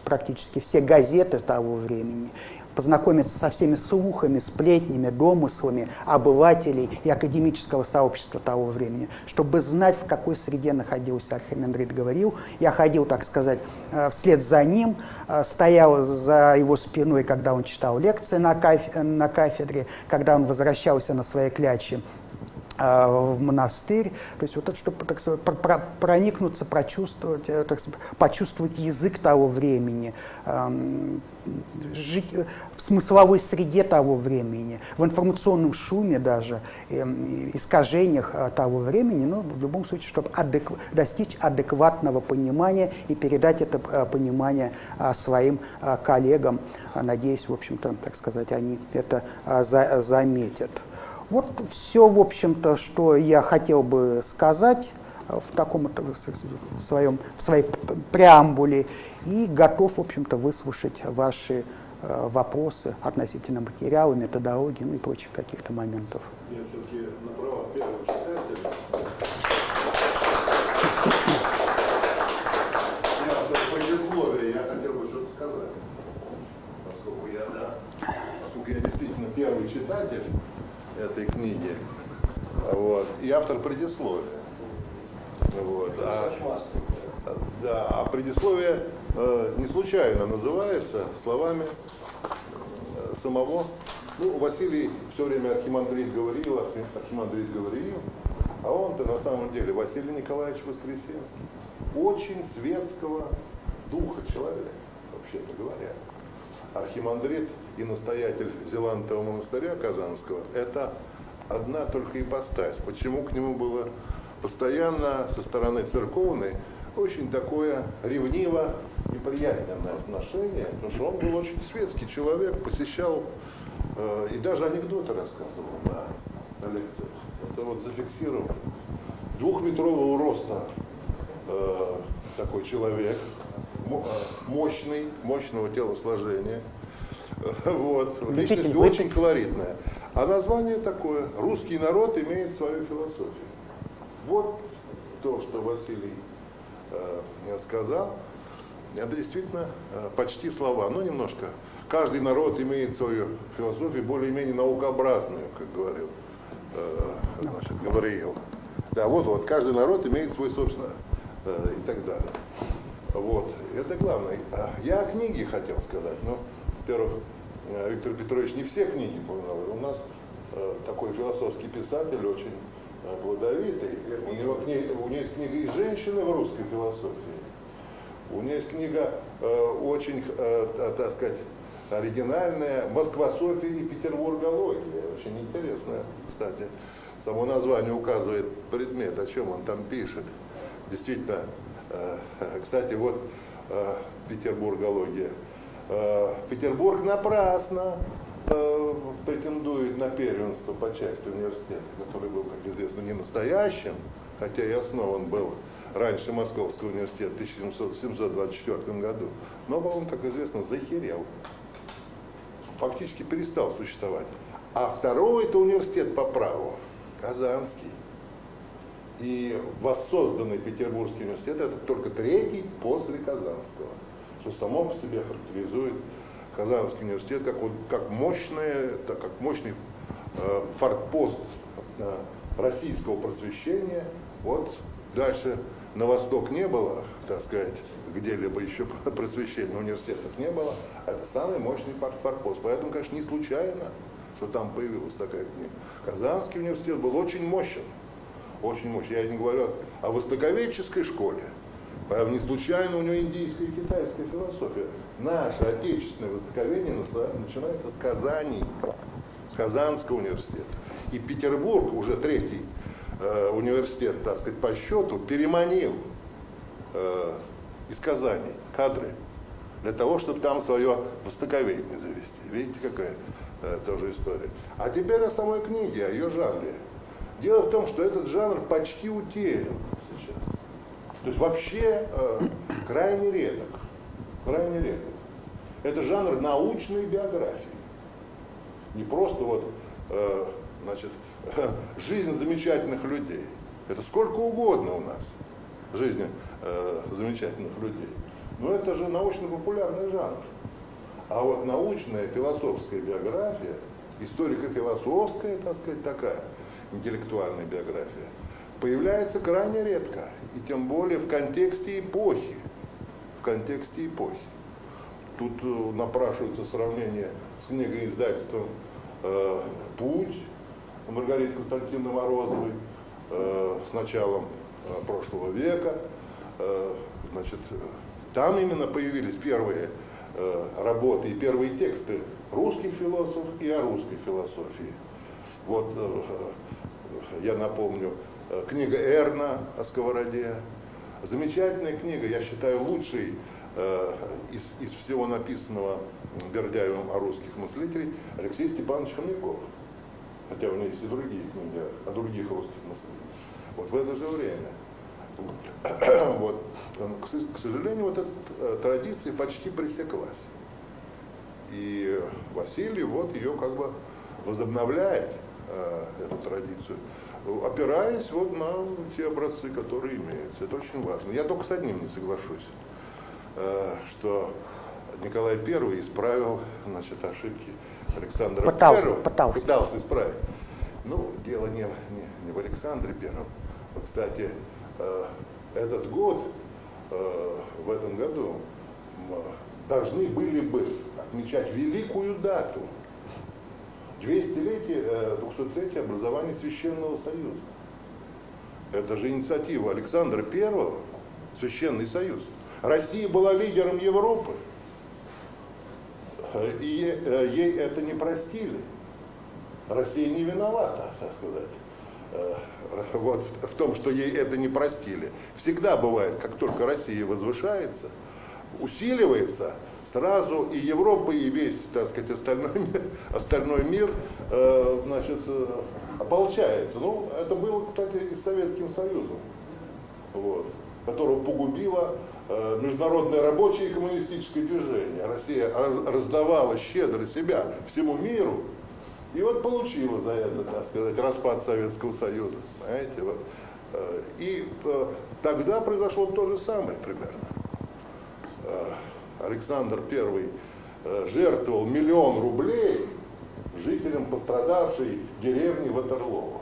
практически все газеты того времени познакомиться со всеми слухами, сплетнями, домыслами обывателей и академического сообщества того времени, чтобы знать, в какой среде находился Архимандрит говорил. Я ходил, так сказать, э, вслед за ним, э, стоял за его спиной, когда он читал лекции на, на кафедре, когда он возвращался на своей кляче э, в монастырь, то есть вот это, чтобы так сказать, проникнуться, прочувствовать, так сказать, почувствовать язык того времени, эм, жить э, в смысловой среде того времени, в информационном шуме даже, эм, искажениях э, того времени, но в любом случае, чтобы адек... достичь адекватного понимания и передать это э, понимание своим коллегам. Надеюсь, в общем-то, так сказать, они это за... заметят. Вот все, в общем-то, что я хотел бы сказать в таком в своем в своей преамбуле и готов, в общем-то, выслушать ваши э, вопросы относительно материала, методологии ну и прочих каких-то моментов. Я все-таки на права первого читателя. Я действительно первый читатель этой книги, вот, и автор предисловия. Вот. А, да, а предисловие э, не случайно называется словами э, самого. Ну, Василий все время архимандрит говорил, архимандрит говорил, а он-то на самом деле Василий Николаевич Воскресенский. Очень светского духа человека, вообще-то говоря. Архимандрит и настоятель Зелантового монастыря Казанского – это одна только ипостась. Почему к нему было постоянно со стороны церковной очень такое ревниво неприязненное отношение, потому что он был очень светский человек, посещал э, и даже анекдоты рассказывал на, на лекциях. Это вот зафиксировано. Двухметрового роста э, такой человек, мощный, мощного телосложения. Вот. Личность очень колоритная. А название такое. Русский народ имеет свою философию. Вот то, что Василий э, сказал. Это действительно э, почти слова, но немножко. Каждый народ имеет свою философию, более-менее наукообразную, как говорил э, значит, Гавриил. Да, вот, вот, каждый народ имеет свой собственный э, и так далее. Вот, это главное. Я о книге хотел сказать, но, во-первых, Виктор Петрович не все книги упоминал. У нас э, такой философский писатель, очень э, плодовитый. У него, книга, у него есть книга и женщины в русской философии. У него есть книга э, очень, э, так сказать, оригинальная «Москва, София и Петербургология». Очень интересная, кстати. Само название указывает предмет, о чем он там пишет. Действительно, э, кстати, вот э, Петербургология. Э, Петербург напрасно э, претендует на первенство по части университета, который был, как известно, не настоящим, хотя и основан был раньше Московского университета в 1724 году. Но он, как известно, захерел. Фактически перестал существовать. А второй это университет по праву, Казанский. И воссозданный Петербургский университет это только третий после Казанского, что само по себе характеризует Казанский университет как, вот, как, мощный, так, как мощный э, форпост э, российского просвещения. Вот дальше на восток не было, так сказать, где-либо еще просвещения университетов не было, это самый мощный форпост. Поэтому, конечно, не случайно, что там появилась такая книга. Казанский университет был очень мощен, очень мощен. Я не говорю о востоковедческой школе, не случайно у него индийская и китайская философия. Наше отечественное востоковедение начинается с Казани, с Казанского университета. И Петербург, уже третий э, университет, так сказать, по счету, переманил э, из Казани кадры для того, чтобы там свое востоковедение завести. Видите, какая э, тоже история. А теперь о самой книге, о ее жанре. Дело в том, что этот жанр почти утерян. То есть вообще э, крайне редок. Крайне редок. Это жанр научной биографии. Не просто вот, э, значит, жизнь замечательных людей. Это сколько угодно у нас жизни э, замечательных людей. Но это же научно-популярный жанр. А вот научная философская биография, историко-философская, так сказать, такая интеллектуальная биография, появляется крайне редко. И тем более в контексте эпохи. В контексте эпохи. Тут э, напрашивается сравнение с книгой издательством э, «Путь» Маргариты Константиновны Морозовой э, с началом э, прошлого века. Значит, там именно появились первые работы и первые тексты русских философов и о русской философии. Вот я напомню, книга Эрна о сковороде. Замечательная книга, я считаю, лучшей э, из, из всего написанного Бердяевым о русских мыслителей Алексей Степанович Хомяков хотя у меня есть и другие книги о других русских мыслителях. Вот в это же время. Вот. К сожалению, вот эта э, традиция почти пресеклась. И Василий вот ее как бы возобновляет, э, эту традицию, опираясь вот на те образцы, которые имеются. Это очень важно. Я только с одним не соглашусь, э, что Николай I исправил значит, ошибки Александра пытался, Первого. Пытался. Пытался исправить. Ну, дело не, не, не в Александре Первом. Вот, кстати, э, этот год, э, в этом году, должны были бы отмечать великую дату. 200-летие, э, 200-летие образования Священного Союза. Это же инициатива Александра Первого, Священный Союз. Россия была лидером Европы, и э, ей это не простили. Россия не виновата, так сказать, э, вот, в том, что ей это не простили. Всегда бывает, как только Россия возвышается, усиливается, сразу и Европа, и весь, так сказать, остальной мир, остальной мир э, значит, ополчается. Ну, это было, кстати, и с Советским Союзом, вот, которого погубило э, международное рабочее и коммунистическое движение. Россия раз, раздавала щедро себя всему миру, и вот получила за это, так сказать, распад Советского Союза. Понимаете, вот. Э, и э, тогда произошло то же самое примерно. Э, Александр I жертвовал миллион рублей жителям пострадавшей деревни Ватерлово.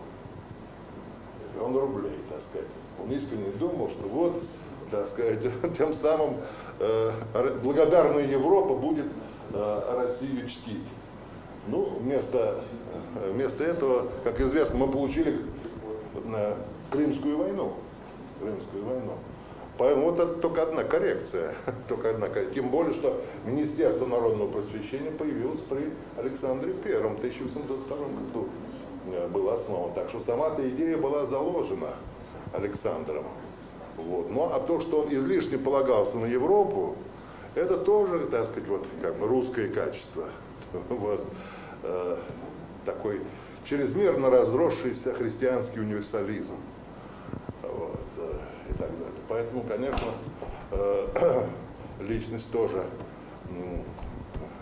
Миллион рублей, так сказать. Он искренне думал, что вот, так сказать, тем самым благодарная Европа будет Россию чтить. Ну, вместо, вместо этого, как известно, мы получили Крымскую войну. Крымскую войну. Поэтому вот это только одна коррекция. только одна коррекция. Тем более, что Министерство народного просвещения появилось при Александре Первом в 1802 году. Э, было основано. Так что сама эта идея была заложена Александром. Вот. Ну а то, что он излишне полагался на Европу, это тоже, так сказать, вот как бы русское качество. Вот. Э, такой чрезмерно разросшийся христианский универсализм. Вот, э, и так далее. Поэтому, конечно, э, личность тоже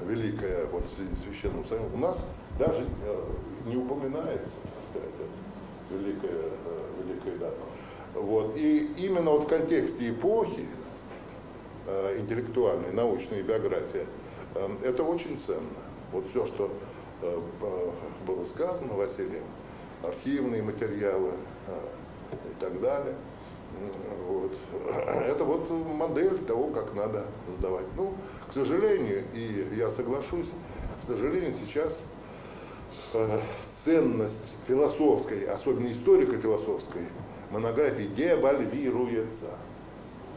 великая вот, в Священном Союзе. У нас даже не упоминается, так сказать, великая, великая дата. Вот. И именно вот в контексте эпохи, интеллектуальной, научной биографии, это очень ценно. Вот все, что Э, было сказано Василием, архивные материалы э, и так далее. Вот. Это вот модель того, как надо сдавать. Ну, к сожалению, и я соглашусь, к сожалению, сейчас э, ценность философской, особенно историко-философской монографии девальвируется.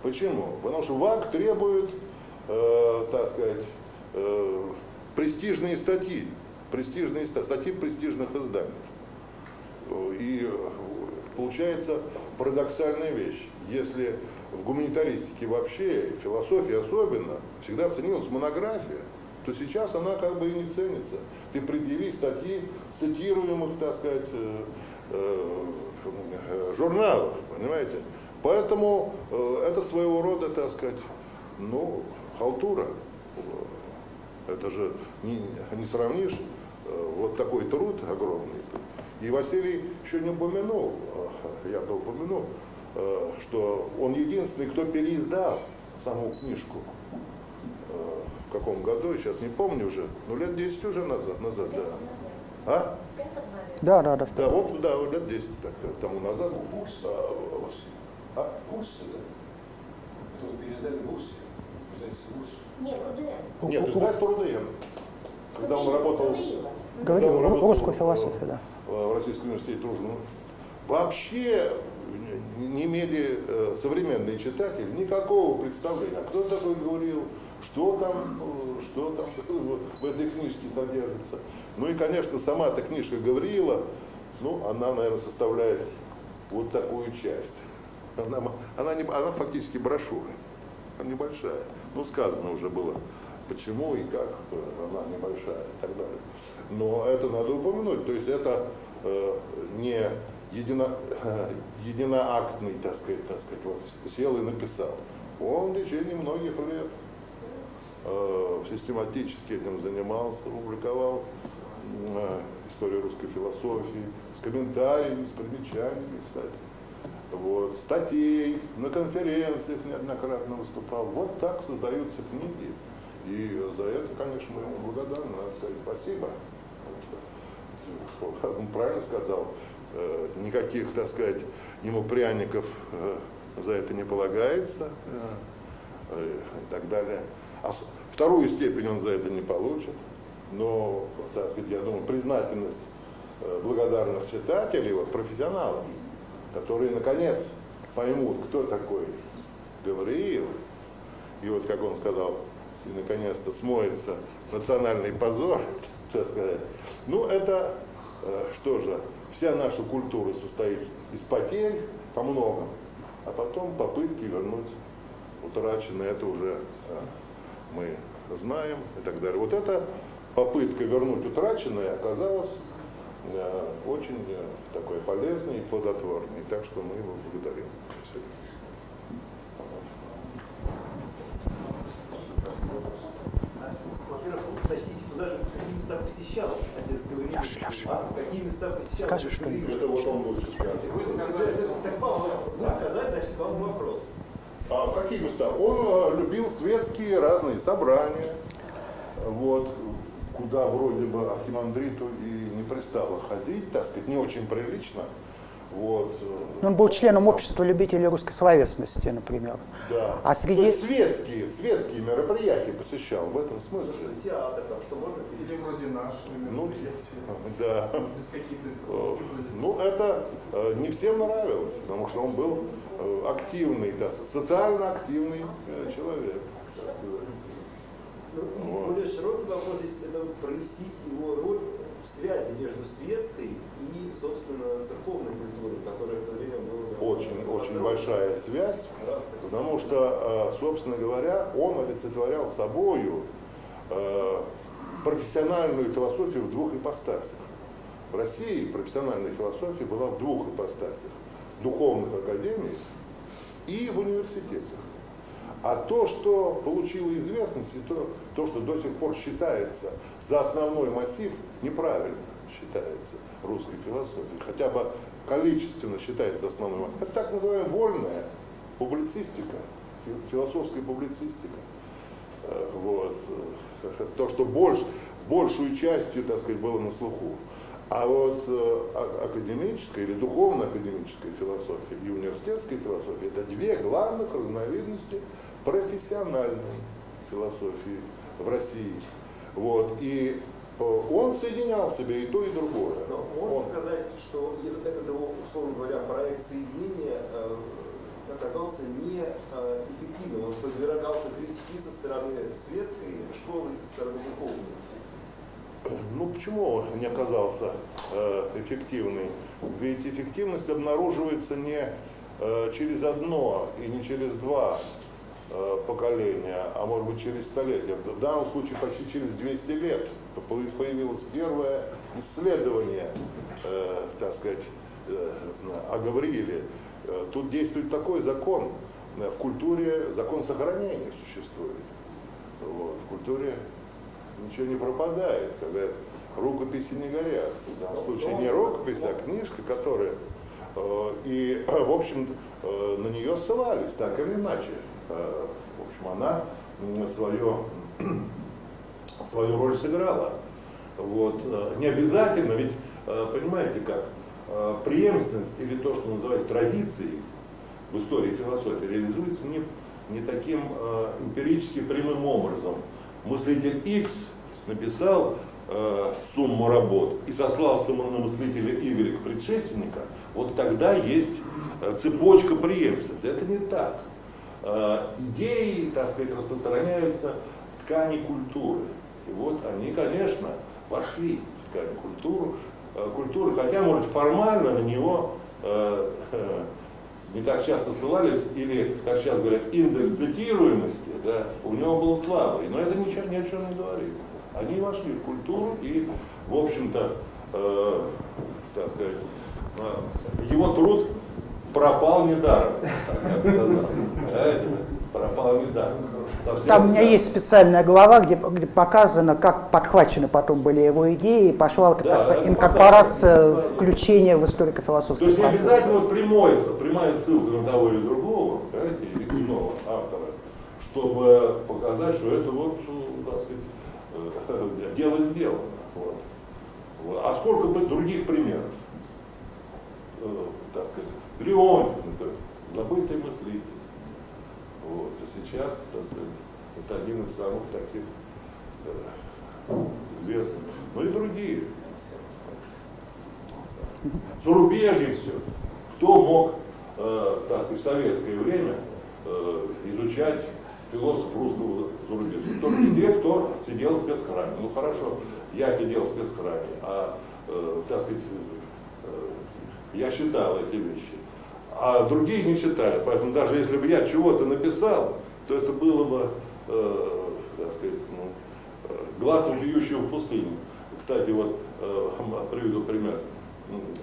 Почему? Потому что ВАК требует, э, так сказать, э, престижные статьи престижные статьи престижных изданий. И получается парадоксальная вещь. Если в гуманитаристике вообще, в философии особенно, всегда ценилась монография, то сейчас она как бы и не ценится. Ты предъяви статьи цитируемых, так сказать, э, э, журналов, понимаете? Поэтому э, это своего рода, так сказать, ну, халтура. Это же не, не сравнишь вот такой труд огромный. И Василий еще не упомянул, э, я-то упомянул, э, что он единственный, кто переиздал саму книжку. В каком году, сейчас не помню уже, ну лет 10 уже назад, назад да. А? Да, да, да. Да, вот, да, лет 10 так, тому назад. А? В Урсе, да? Это переиздали в Урсе? Нет, РУДН. Нет, издательство РУДН когда он работал, Говорил, русскую философию, да. в Российском университете Тружина, вообще не имели э, современные читатели никакого представления, кто такой говорил, что там, э, что там в этой книжке содержится. Ну и, конечно, сама эта книжка Гавриила, ну, она, наверное, составляет вот такую часть. Она, она, не, она фактически брошюра, она небольшая. Ну, сказано уже было почему и как она небольшая и так далее. Но это надо упомянуть, то есть это э, не едино, э, единоактный, так сказать, так сказать, вот сел и написал. Он в течение многих лет э, систематически этим занимался, публиковал э, историю русской философии с комментариями, с примечаниями, кстати. Вот, статей, на конференциях неоднократно выступал. Вот так создаются книги. И за это, конечно, мы ему благодарны, надо сказать спасибо. Потому что, он правильно сказал, э, никаких, так сказать, ему пряников э, за это не полагается э, и так далее. А вторую степень он за это не получит. Но, так сказать, я думаю, признательность благодарных читателей, вот, профессионалов, которые наконец поймут, кто такой Гавриил, и вот, как он сказал, и наконец-то смоется национальный позор, так сказать. Ну, это, э, что же, вся наша культура состоит из потерь по многом, а потом попытки вернуть утраченное, это уже э, мы знаем и так далее. Вот эта попытка вернуть утраченное оказалась э, очень такой полезной и плодотворной. Так что мы его благодарим. какие места посещал отец говорит? А, какие места посещал? Скажешь что-нибудь. Это вот он лучше скажет. Вы сказали, так вы сказать, значит, вам вопрос. А какие места? Он э, любил светские разные собрания, вот, куда вроде бы архимандриту и не пристало ходить, так сказать, не очень прилично. Вот. Ну, Он был членом общества любителей русской словесности, например. Да. А То среди... есть светские, светские мероприятия посещал в этом смысле. Что театр, там что можно? Или вроде наши Ну, да. Может быть, какие-то Э. Ну, это э, не всем нравилось, потому что он был э, активный, да, социально активный э, человек. Ну, и более широкий вопрос это провестить его роль в связи между светской и, собственно, церковной культурой, которая в то время была Очень, очень большая связь, Раз, потому что, э, собственно говоря, он олицетворял собою э, профессиональную философию в двух ипостасях. В России профессиональная философия была в двух ипостасях. В духовных академиях и в университетах. А то, что получило известность, и то, то, что до сих пор считается за основной массив, неправильно считается русской философией. Хотя бы количественно считается основной массив. Это так называемая вольная публицистика, фи- философская публицистика. Э, Вот. Э, То, что больше, большую частью, так сказать, было на слуху. А вот э, а- академическая или духовно-академическая философия и университетская философия – это две главных разновидности профессиональной философии в России. Вот. И он соединял в себе и то, и другое. Но можно Он- сказать, что этот его, условно говоря, проект соединения э, оказался не э, эффективным. Он подвергался критике со стороны светской школы и со стороны духовной. Ну почему не оказался э, эффективный? Ведь эффективность обнаруживается не э, через одно и не через два поколения, а может быть через столетия. В данном случае почти через 200 лет по- появилось первое исследование, э, так сказать, э, о Гаврииле. Э, Тут действует такой закон. Э, В культуре закон сохранения существует. Вот. В культуре ничего не пропадает, когда рукописи не горят. В данном случае не рукопись, а книжка, которая... э, И, в общем, э, на нее ссылались, так или иначе. В общем, она свое, свою роль сыграла. Вот. э, Не обязательно, ведь, э, понимаете как, э, преемственность или то, что называют традицией в истории философии, реализуется не, не таким эмпирически прямым образом. Мыслитель X написал сумму работ и сослался на мыслителя Y предшественника, вот тогда есть цепочка преемственности. Это не так. Э, идеи, так сказать, распространяются в ткани культуры. И вот они, конечно, вошли в ткань культуру, э, культуры, хотя, может, формально на него э, не так часто ссылались, или, как сейчас говорят, индекс цитируемости, да, у него был слабый, но это ничего, ни о чем не говорит. Они вошли в культуру и, в общем-то, э, так сказать, его труд пропал недаром? Пропал недаром. Совсем Там у меня есть специальная глава, где, где показано, как подхвачены потом были его идеи, и пошла вот эта Да, так инкорпорация, включение в То историко-философский есть не обязательно вот прямая ссылка на того или другого, понимаете, или иного автора, чтобы показать, что это вот, э, так сказать, э, дело сделано. Вот. А сколько бы других примеров? Э, Так сказать, Леонтьев, например, забытый мыслитель. Вот. А сейчас, так сказать, это один из самых таких э, известных. Ну и другие. Зарубежье все. Кто мог, э, так сказать, в советское время э, изучать философ русского зарубежья. Только те, кто сидел в спецхране. Ну хорошо, я сидел в спецхране, а, э, так сказать, э, я считал эти вещи. А другие не читали, поэтому даже если бы я чего-то написал, то это было бы, э, так сказать, ну, э, глаз вопиющего в пустыню. Кстати, вот э, приведу пример.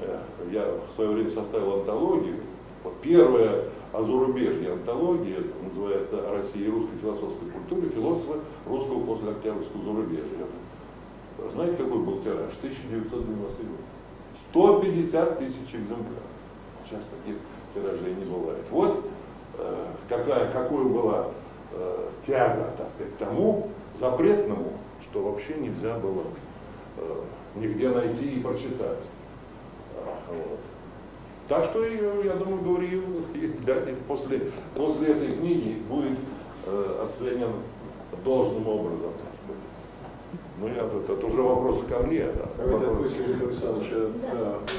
Э, я в свое время составил антологию. Вот первая о зарубежье антология, называется «О России и русской философской культуре. Философы русского после октябрьского зарубежья». Знаете, какой был тираж? 1990 год. 150 тысяч экземпляров. Сейчас таких тиражей не бывает. Вот э, какая, какой была э, тяга, так сказать, к тому запретному, что вообще нельзя было э, нигде найти и прочитать. Вот. Так что, я думаю, говорил, да, после, после этой книги будет оценен должным образом. Ну, я, это, это уже вопрос ко мне. Да. Давайте отпустим Александровича.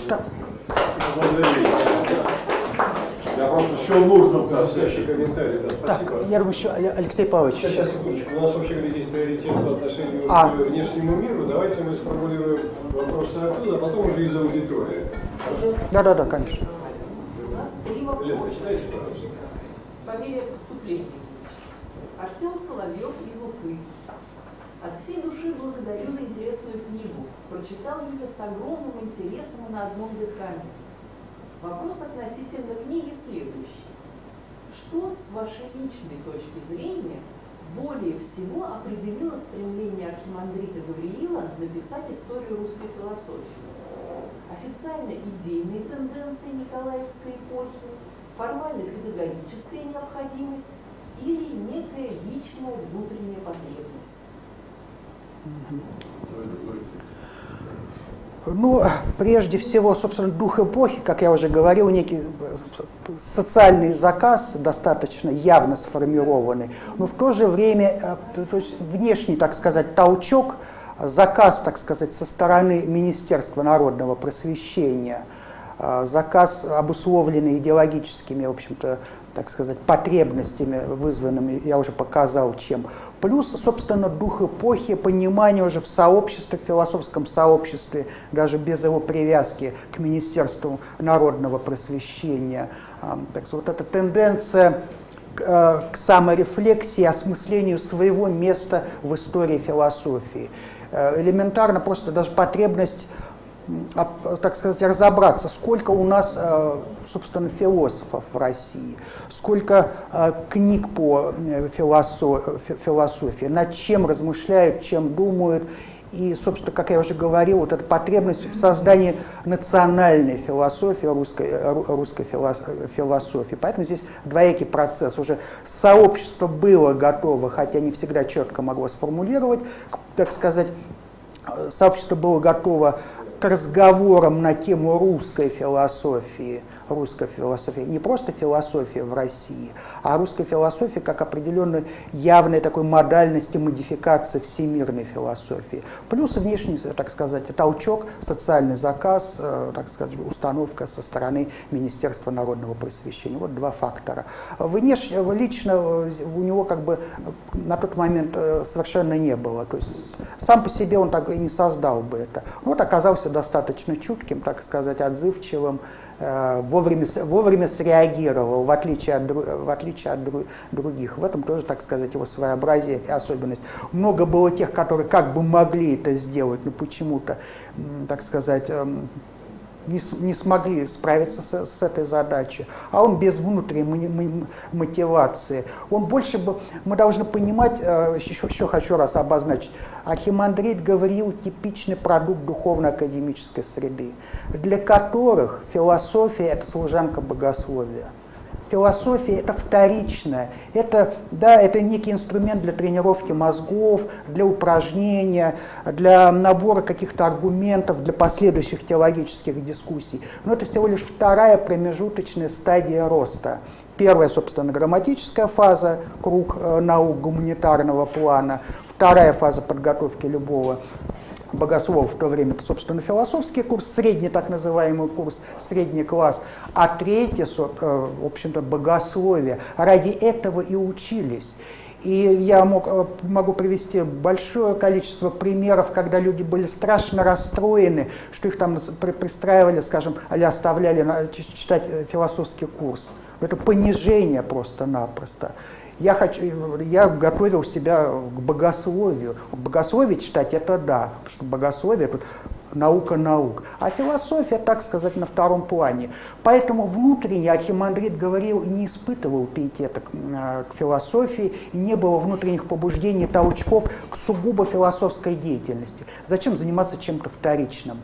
Да. Да. Я просто еще нужно Следующий комментарий, да, Так, спасибо. я думаю, еще Алексей Павлович. Сейчас, сейчас, секундочку. У нас вообще говорит, есть приоритет по отношению А. к внешнему миру. Давайте мы сформулируем вопросы оттуда, а потом уже из аудитории. Хорошо? Да-да-да, конечно. У нас три вопроса. По мере поступления. Артем Соловьев из Уфы. От всей души благодарю за интересную книгу. Прочитал ее с огромным интересом и на одном дыхании. Вопрос относительно книги следующий. Что, с вашей личной точки зрения, более всего определило стремление архимандрита Гавриила написать историю русской философии? Официально идейные тенденции Николаевской эпохи, формально-педагогическая необходимость или некая личная внутренняя потребность? Ну, прежде всего, собственно, дух эпохи, как я уже говорил, некий социальный заказ, достаточно явно сформированный, но в то же время, э, то есть внешний, так сказать, толчок, заказ, так сказать, со стороны Министерства народного просвещения, э, заказ, обусловленный идеологическими, в общем-то, так сказать, потребностями, вызванными, я уже показал, чем. Плюс, собственно, дух эпохи, понимание уже в сообществе, в философском сообществе, даже без его привязки к Министерству народного просвещения. А, Так что вот эта тенденция к, э, к саморефлексии, осмыслению своего места в истории философии. Э, Элементарно просто даже потребность так сказать, разобраться, сколько у нас, э, собственно, философов в России, сколько э, книг по э, филосо- фи- философии, над чем размышляют, чем думают. И, собственно, как я уже говорил, вот эта потребность в создании национальной философии, русской, ру- русской филос- философии. Поэтому здесь двоякий процесс. Уже сообщество было готово, хотя не всегда четко могло сформулировать, так сказать, сообщество было готово к разговорам на тему русской философии, русской философии, не просто философия в России, а русской философии как определенной явной такой модальности модификации всемирной философии. Плюс внешний, так сказать, толчок, социальный заказ, э, так сказать, установка со стороны Министерства народного просвещения. Вот два фактора. Внешне, лично у него как бы на тот момент э, совершенно не было. То есть сам по себе он так и не создал бы это. Вот оказался достаточно чутким, так сказать, отзывчивым, вовремя, с- вовремя среагировал, в отличие от, в отличие от дру- других. В этом тоже, так сказать, его своеобразие и особенность. Много было тех, которые как бы могли это сделать, но почему-то, так сказать, эм, не, не смогли справиться с, с этой задачей. А он без внутренней мо- мо- мотивации. Он больше бы, мы должны понимать, э, еще, еще хочу раз обозначить, Архимандрит Гавриил типичный продукт духовно-академической среды, для которых философия – это служанка богословия. Философия – это вторичное, это, да, это некий инструмент для тренировки мозгов, для упражнения, для набора каких-то аргументов, для последующих теологических дискуссий. Но это всего лишь вторая промежуточная стадия роста. Первая, собственно, грамматическая фаза, круг э, наук гуманитарного плана. Вторая фаза подготовки любого богословов в то время, это, собственно, философский курс, средний так называемый курс, средний класс, а третий, э, в общем-то, богословие. Ради этого и учились. И я мог, э, могу привести большое количество примеров, когда люди были страшно расстроены, что их там пристраивали, скажем, или оставляли читать э, философский курс. Это понижение просто-напросто. Я, хочу, я готовил себя к богословию. Богословие читать это да, потому что богословие тут наука наук. А философия, так сказать, на втором плане. Поэтому внутренне Архимандрит говорил и не испытывал пиетета к, э, к философии, и не было внутренних побуждений, толчков к сугубо философской деятельности. Зачем заниматься чем-то вторичным?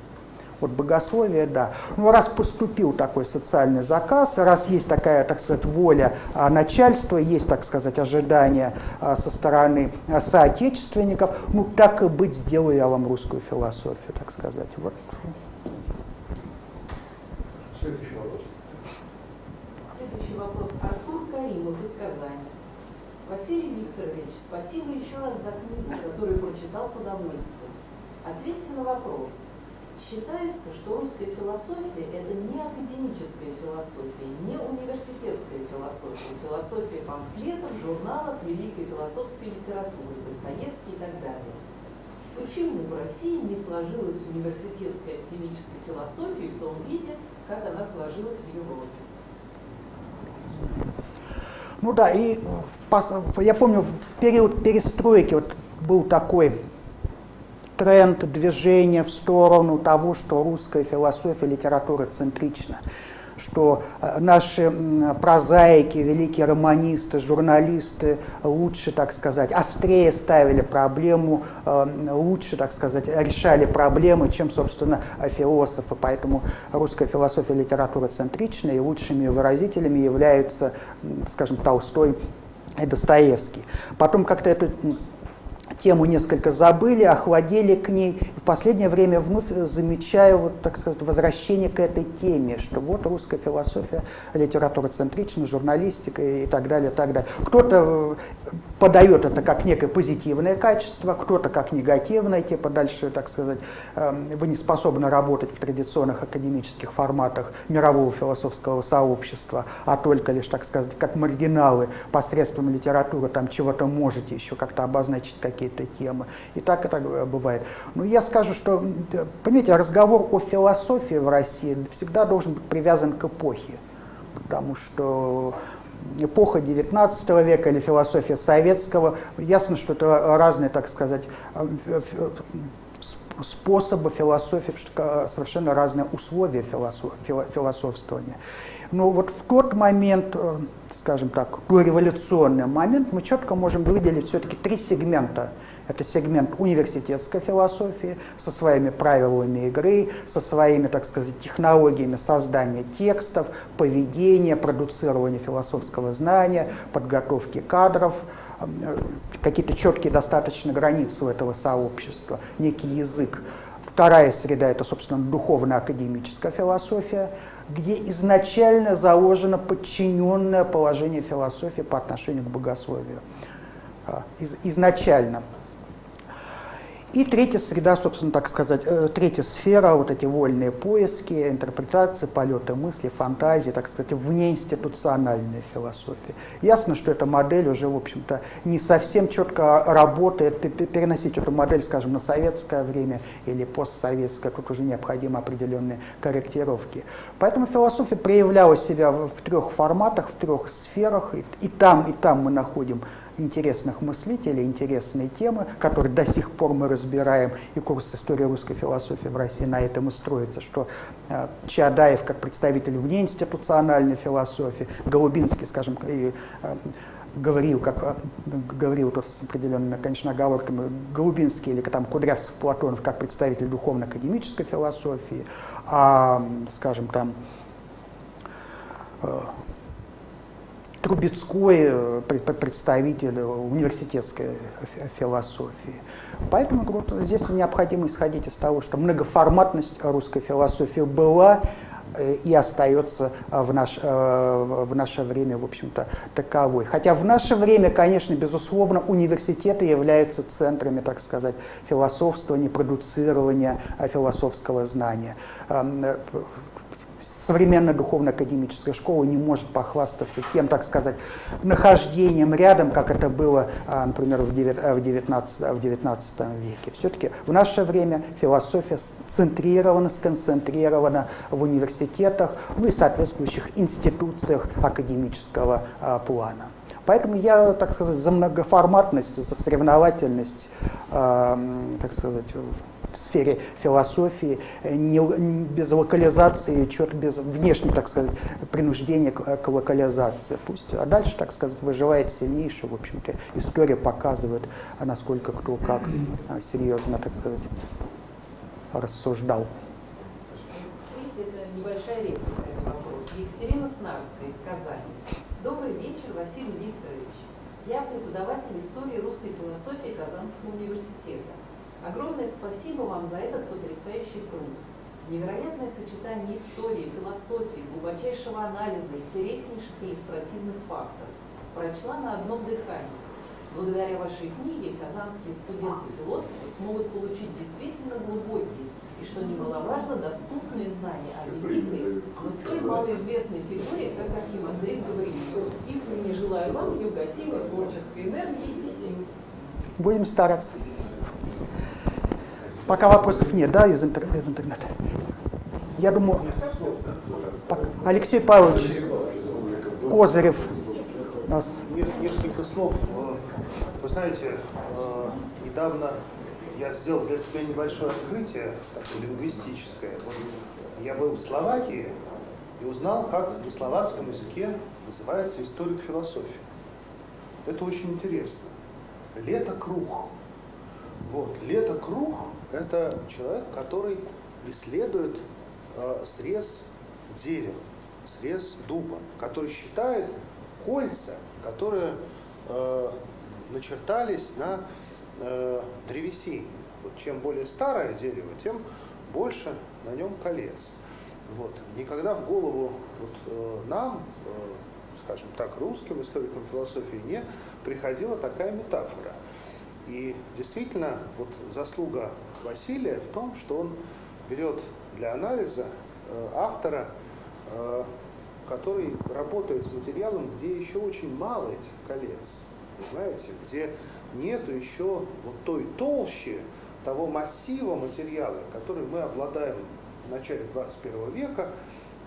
Вот богословие, да. Ну, раз поступил такой социальный заказ, раз есть такая, так сказать, воля а, начальства, есть, так сказать, ожидания а, со стороны а, соотечественников, ну, так и быть, сделаю я вам русскую философию, так сказать. Вот. Следующий вопрос. Артур Каримов из Казани. Василий Викторович, спасибо еще раз за книгу, которую прочитал с удовольствием. Ответьте на вопрос, Считается, что русская философия – это не академическая философия, не университетская философия, философия памфлетов, журналов, великой философской литературы, Достоевский и так далее. Почему в России не сложилась университетская академическая философия в том виде, как она сложилась в Европе? Ну да, и я помню, в период перестройки вот был такой тренд, движение в сторону того, что русская философия, литература центрична что э, наши прозаики, великие романисты, журналисты лучше, так сказать, острее ставили проблему, э, лучше, так сказать, решали проблемы, чем, собственно, философы. Поэтому русская философия, литература центрична, и лучшими выразителями являются, скажем, Толстой и Достоевский. Потом как-то эту тему несколько забыли, охладели к ней. В последнее время вновь замечаю, вот, так сказать, возвращение к этой теме, что вот русская философия, литература центрична, журналистика и так далее, и так далее. Кто-то э, подает это как некое позитивное качество, кто-то как негативное, типа дальше, так сказать, эм, вы не способны работать в традиционных академических форматах мирового философского сообщества, а только лишь, так сказать, как маргиналы посредством литературы там чего-то можете еще как-то обозначить какие-то темы. И так это бывает. Но я скажу, что, понимаете, разговор о философии в России всегда должен быть привязан к эпохе. Потому что эпоха 19 века или философия советского, ясно, что это разные, так сказать, способы философии, совершенно разные условия философствования. Но вот в тот момент, э, скажем так, революционный момент, мы четко можем выделить все-таки три сегмента это сегмент университетской философии со своими правилами игры, со своими, так сказать, технологиями создания текстов, поведения, продуцирования философского знания, подготовки кадров, э, какие-то четкие достаточно границы у этого сообщества, некий язык. Вторая среда – это, собственно, духовно-академическая философия, где изначально заложено подчиненное положение философии по отношению к богословию. А, из, изначально. И третья среда, собственно, так сказать, э, третья сфера, вот эти вольные поиски, интерпретации, полеты мысли, фантазии, так сказать, внеинституциональная философия. Ясно, что эта модель уже, в общем-то, не совсем четко работает. Переносить эту модель, скажем, на советское время или постсоветское, тут уже необходимы определенные корректировки. Поэтому философия проявляла себя в трех форматах, в трех сферах, и, и там, и там мы находим интересных мыслителей, интересные темы, которые до сих пор мы разбираем, и курс истории русской философии в России на этом и строится, что э, Чадаев как представитель внеинституциональной философии, Голубинский, скажем, и, э, говорил, как э, говорил тут с определенными, конечно, оговорками, Голубинский или там Кудрявцев, Платонов как представитель духовно-академической философии, а, скажем, там Трубецкой э, представитель университетской философии. Поэтому вот, здесь необходимо исходить из того, что многоформатность русской философии была э, и остается в, наш, э, в наше время, в общем-то, таковой. Хотя в наше время, конечно, безусловно, университеты являются центрами, так сказать, философствования, продуцирования философского знания современная духовно-академическая школа не может похвастаться тем, так сказать, нахождением рядом, как это было, а, например, в XIX, в 19 веке. Все-таки в наше время философия центрирована, сконцентрирована в университетах, ну и соответствующих институциях академического а, плана. Поэтому я, так сказать, за многоформатность, за соревновательность, э, так сказать, в сфере философии, не, без локализации, черт, без внешней, так сказать, принуждения к, к локализации. Пусть, а дальше, так сказать, выживает сильнейший, в общем-то, история показывает, насколько кто как а, серьезно, так сказать, рассуждал. Видите, это небольшая реплика вопрос. Екатерина Снарская из Казани. Добрый вечер, Василий Викторович. Я преподаватель истории русской философии Казанского университета. Огромное спасибо вам за этот потрясающий труд. Невероятное сочетание истории, философии, глубочайшего анализа, интереснейших иллюстративных фактов. Прочла на одном дыхании. Благодаря вашей книге казанские студенты-философы смогут получить действительно глубокие и, что немаловажно, доступные знания о великой, но столь малоизвестной фигуре, как Архимандрит Гавриил. Искренне желаю вам неугасимой творческой энергии и сил. Будем стараться. Пока вопросов нет, да, из, интер из интернета? Я думаю, Алексей Павлович Козырев нас. Несколько слов. Вы знаете, э, недавно я сделал для себя небольшое открытие, такое лингвистическое. Я был в Словакии и узнал, как на словацком языке называется историк философии. Это очень интересно. Лето круг. Вот, лето круг это человек, который исследует э, срез дерева, срез дуба, который считает кольца, которые э, начертались на э, древесине. Вот чем более старое дерево, тем больше на нем колец. Вот. Никогда в голову вот, э, нам, э, скажем так, русским историкам философии не приходила такая метафора. И действительно, вот заслуга Василия в том, что он берет для анализа э, автора, э, который работает с материалом, где еще очень мало этих колец, понимаете, где нету еще вот той толщи, того массива материала, который мы обладаем в начале 21 века,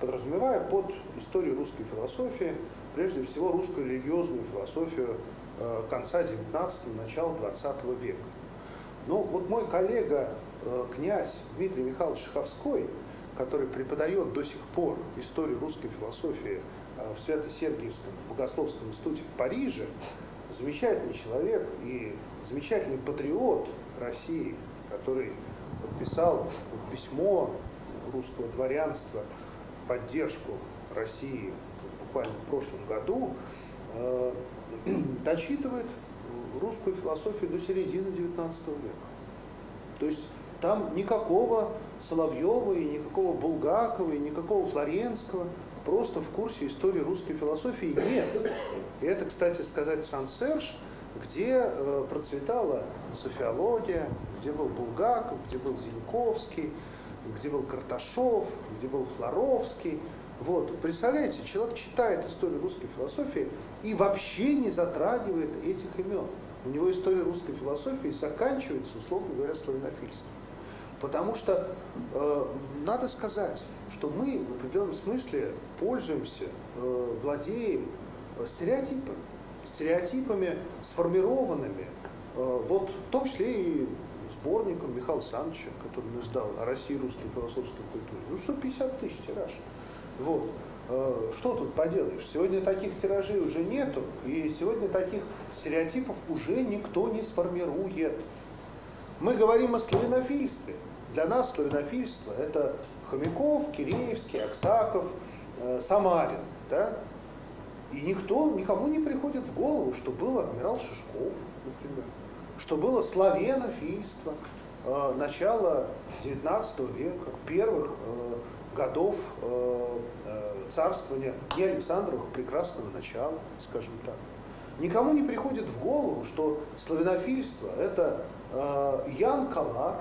подразумевая под историю русской философии, прежде всего русскую религиозную философию э, конца 19 начала 20 века. Ну, вот мой коллега, э, князь Дмитрий Михайлович Шаховской, который преподает до сих пор историю русской философии э, в Свято-Сергиевском богословском институте в Париже, замечательный человек и замечательный патриот России, который подписал письмо русского дворянства поддержку России буквально в прошлом году, э, дочитывает русскую философию до середины XIX века. То есть там никакого Соловьева и никакого Булгакова и никакого Флоренского просто в курсе истории русской философии нет. И это, кстати сказать, Сан-Серж, где э, процветала софиология, где был Булгаков, где был Зиньковский, где был Карташов, где был Флоровский. Вот, представляете, человек читает историю русской философии и вообще не затрагивает этих имен. У него история русской философии заканчивается, условно говоря, славянофильством. Потому что э, надо сказать, что мы в определенном смысле пользуемся, э, владеем э, стереотипами, стереотипами сформированными, э, вот в том числе и сборником Михаила Александровича, который мы ждал о России русской философской культуре. Ну что 50 тысяч тираж. Вот. Э, что тут поделаешь? Сегодня таких тиражей уже нету, и сегодня таких стереотипов уже никто не сформирует. Мы говорим о славянофильстве. Для нас славянофильство – это Хомяков, Киреевский, Аксаков, э, Самарин. Да? И никто, никому не приходит в голову, что был адмирал Шишков, например, что было славянофильство э, начала XIX века, первых э, годов царствования не Александровых прекрасного начала, скажем так. Никому не приходит в голову, что славянофильство – это Ян Калар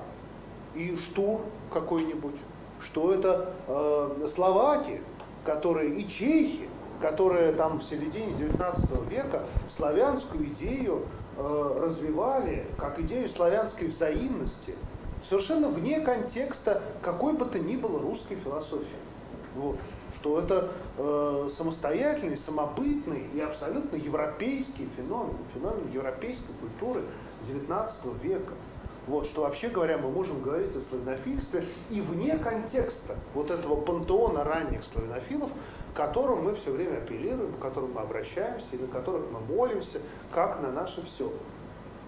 и Штур какой-нибудь, что это э, словаки, которые и чехи, которые там в середине 19 века славянскую идею э, развивали как идею славянской взаимности, совершенно вне контекста какой бы то ни было русской философии. Вот. Что это э, самостоятельный, самобытный и абсолютно европейский феномен, феномен европейской культуры XIX века. Вот, что вообще говоря, мы можем говорить о славянофильстве и вне контекста вот этого пантеона ранних славянофилов, к которым мы все время апеллируем, к которым мы обращаемся и на которых мы молимся, как на наше все.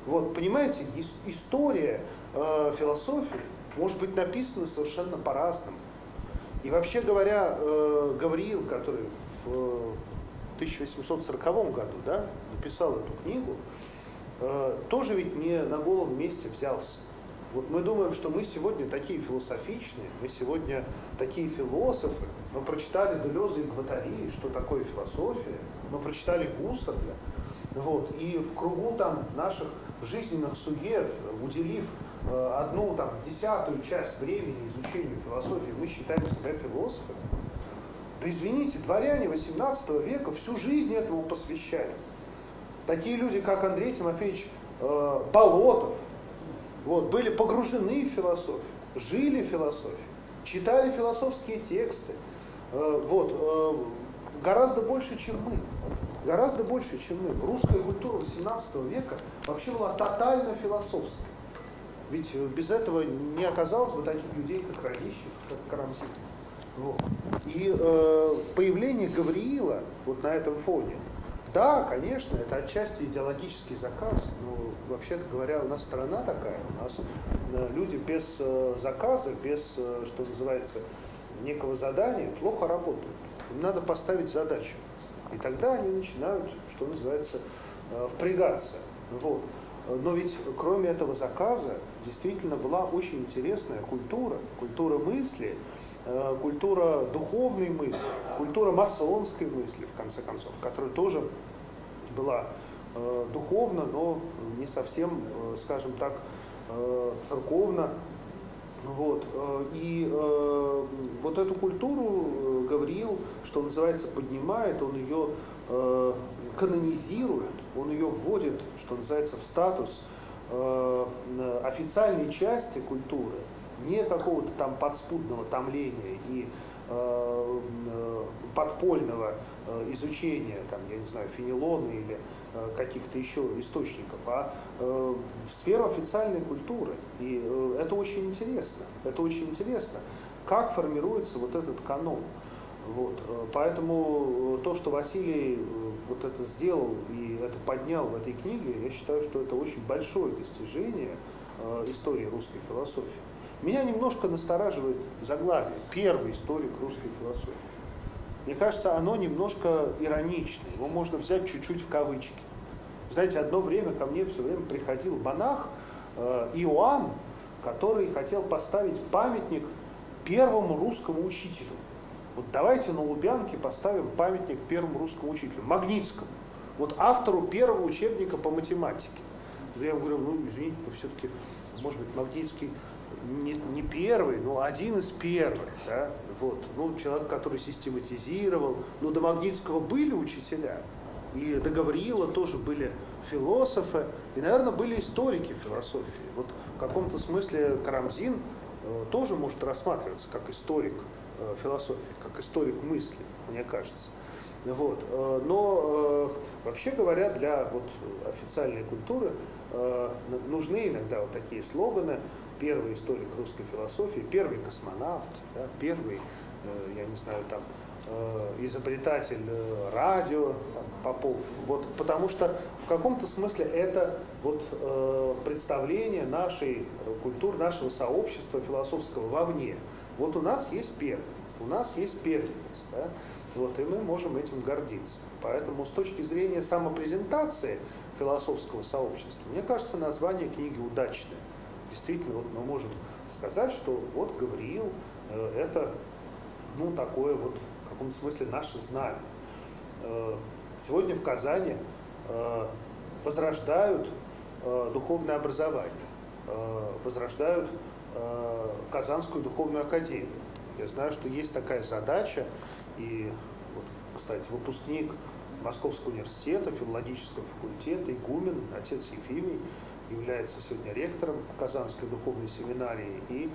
Вот, понимаете, история э, философии может быть написана совершенно по-разному. И вообще говоря, э, Гавриил, который в 1840 году да, написал эту книгу, э, тоже ведь не на голом месте взялся. Вот мы думаем, что мы сегодня такие философичные, мы сегодня такие философы, мы прочитали Делеза и Гватари, что такое философия, мы прочитали Гуссерля, вот, и в кругу там наших жизненных сует, уделив э, одну там десятую часть времени изучению философии, мы считаем себя философами. Да извините, дворяне 18 века всю жизнь этому посвящали. Такие люди, как Андрей Тимофеевич э, Болотов, вот, были погружены в философию, жили философией, читали философские тексты. Э, вот, э, гораздо больше, чем мы. Гораздо больше, чем мы. Русская культура 18 века вообще была тотально философской. Ведь без этого не оказалось бы таких людей, как Радищев, как Карамзин. Вот. И э, появление Гавриила вот на этом фоне – да, конечно, это отчасти идеологический заказ, но вообще-то говоря, у нас страна такая, у нас э, люди без э, заказа, без, э, что называется, некого задания плохо работают. Им надо поставить задачу. И тогда они начинают, что называется, впрягаться. Вот. Но ведь кроме этого заказа действительно была очень интересная культура, культура мысли, культура духовной мысли, культура масонской мысли, в конце концов, которая тоже была э, духовна, но не совсем, э, скажем так, э, церковно. Вот. Э, и э, вот эту культуру э, Гавриил, что называется, поднимает, он ее э, канонизирует, он ее вводит, что называется, в статус э, официальной части культуры – не какого-то там подспудного томления и э, подпольного э, изучения, там, я не знаю, фенилона или э, каких-то еще источников, а э, в сферу официальной культуры. И э, это очень интересно. Это очень интересно, как формируется вот этот канон. Вот. Э, поэтому э, то, что Василий вот это сделал и это поднял в этой книге, я считаю, что это очень большое достижение истории русской философии. Меня немножко настораживает заглавие «Первый историк русской философии». Мне кажется, оно немножко ироничное, его можно взять чуть-чуть в кавычки. Знаете, одно время ко мне все время приходил монах э, Иоанн, который хотел поставить памятник первому русскому учителю. Вот давайте на Лубянке поставим памятник первому русскому учителю, Магнитскому, вот автору первого учебника по математике. Я ему говорю, ну извините, но все-таки, может быть, Магнитский не, не первый, но один из первых. Да? Вот. Ну, человек, который систематизировал. Ну, до Магнитского были учителя, и до Гавриила тоже были философы, и, наверное, были историки философии. Вот в каком-то смысле Карамзин э, тоже может рассматриваться как историк э, философии, как историк мысли, мне кажется. Вот. Э, но э, вообще говоря, для вот, официальной культуры э, нужны иногда вот такие слоганы, первый историк русской философии, первый космонавт, да, первый, э, я не знаю, там, э, изобретатель э, радио, там, Попов. Вот, потому что в каком-то смысле это вот, э, представление нашей культуры, нашего сообщества философского вовне. Вот у нас есть первый, у нас есть первенец. Да? Вот, и мы можем этим гордиться. Поэтому с точки зрения самопрезентации философского сообщества, мне кажется, название книги удачное действительно вот мы можем сказать, что вот Гавриил э, это ну, такое вот в каком-то смысле наше знамя. Э, сегодня в Казани э, возрождают э, духовное образование, э, возрождают э, Казанскую духовную академию. Я знаю, что есть такая задача, и, вот, кстати, выпускник Московского университета, филологического факультета, игумен, отец Ефимий, является сегодня ректором Казанской духовной семинарии, и,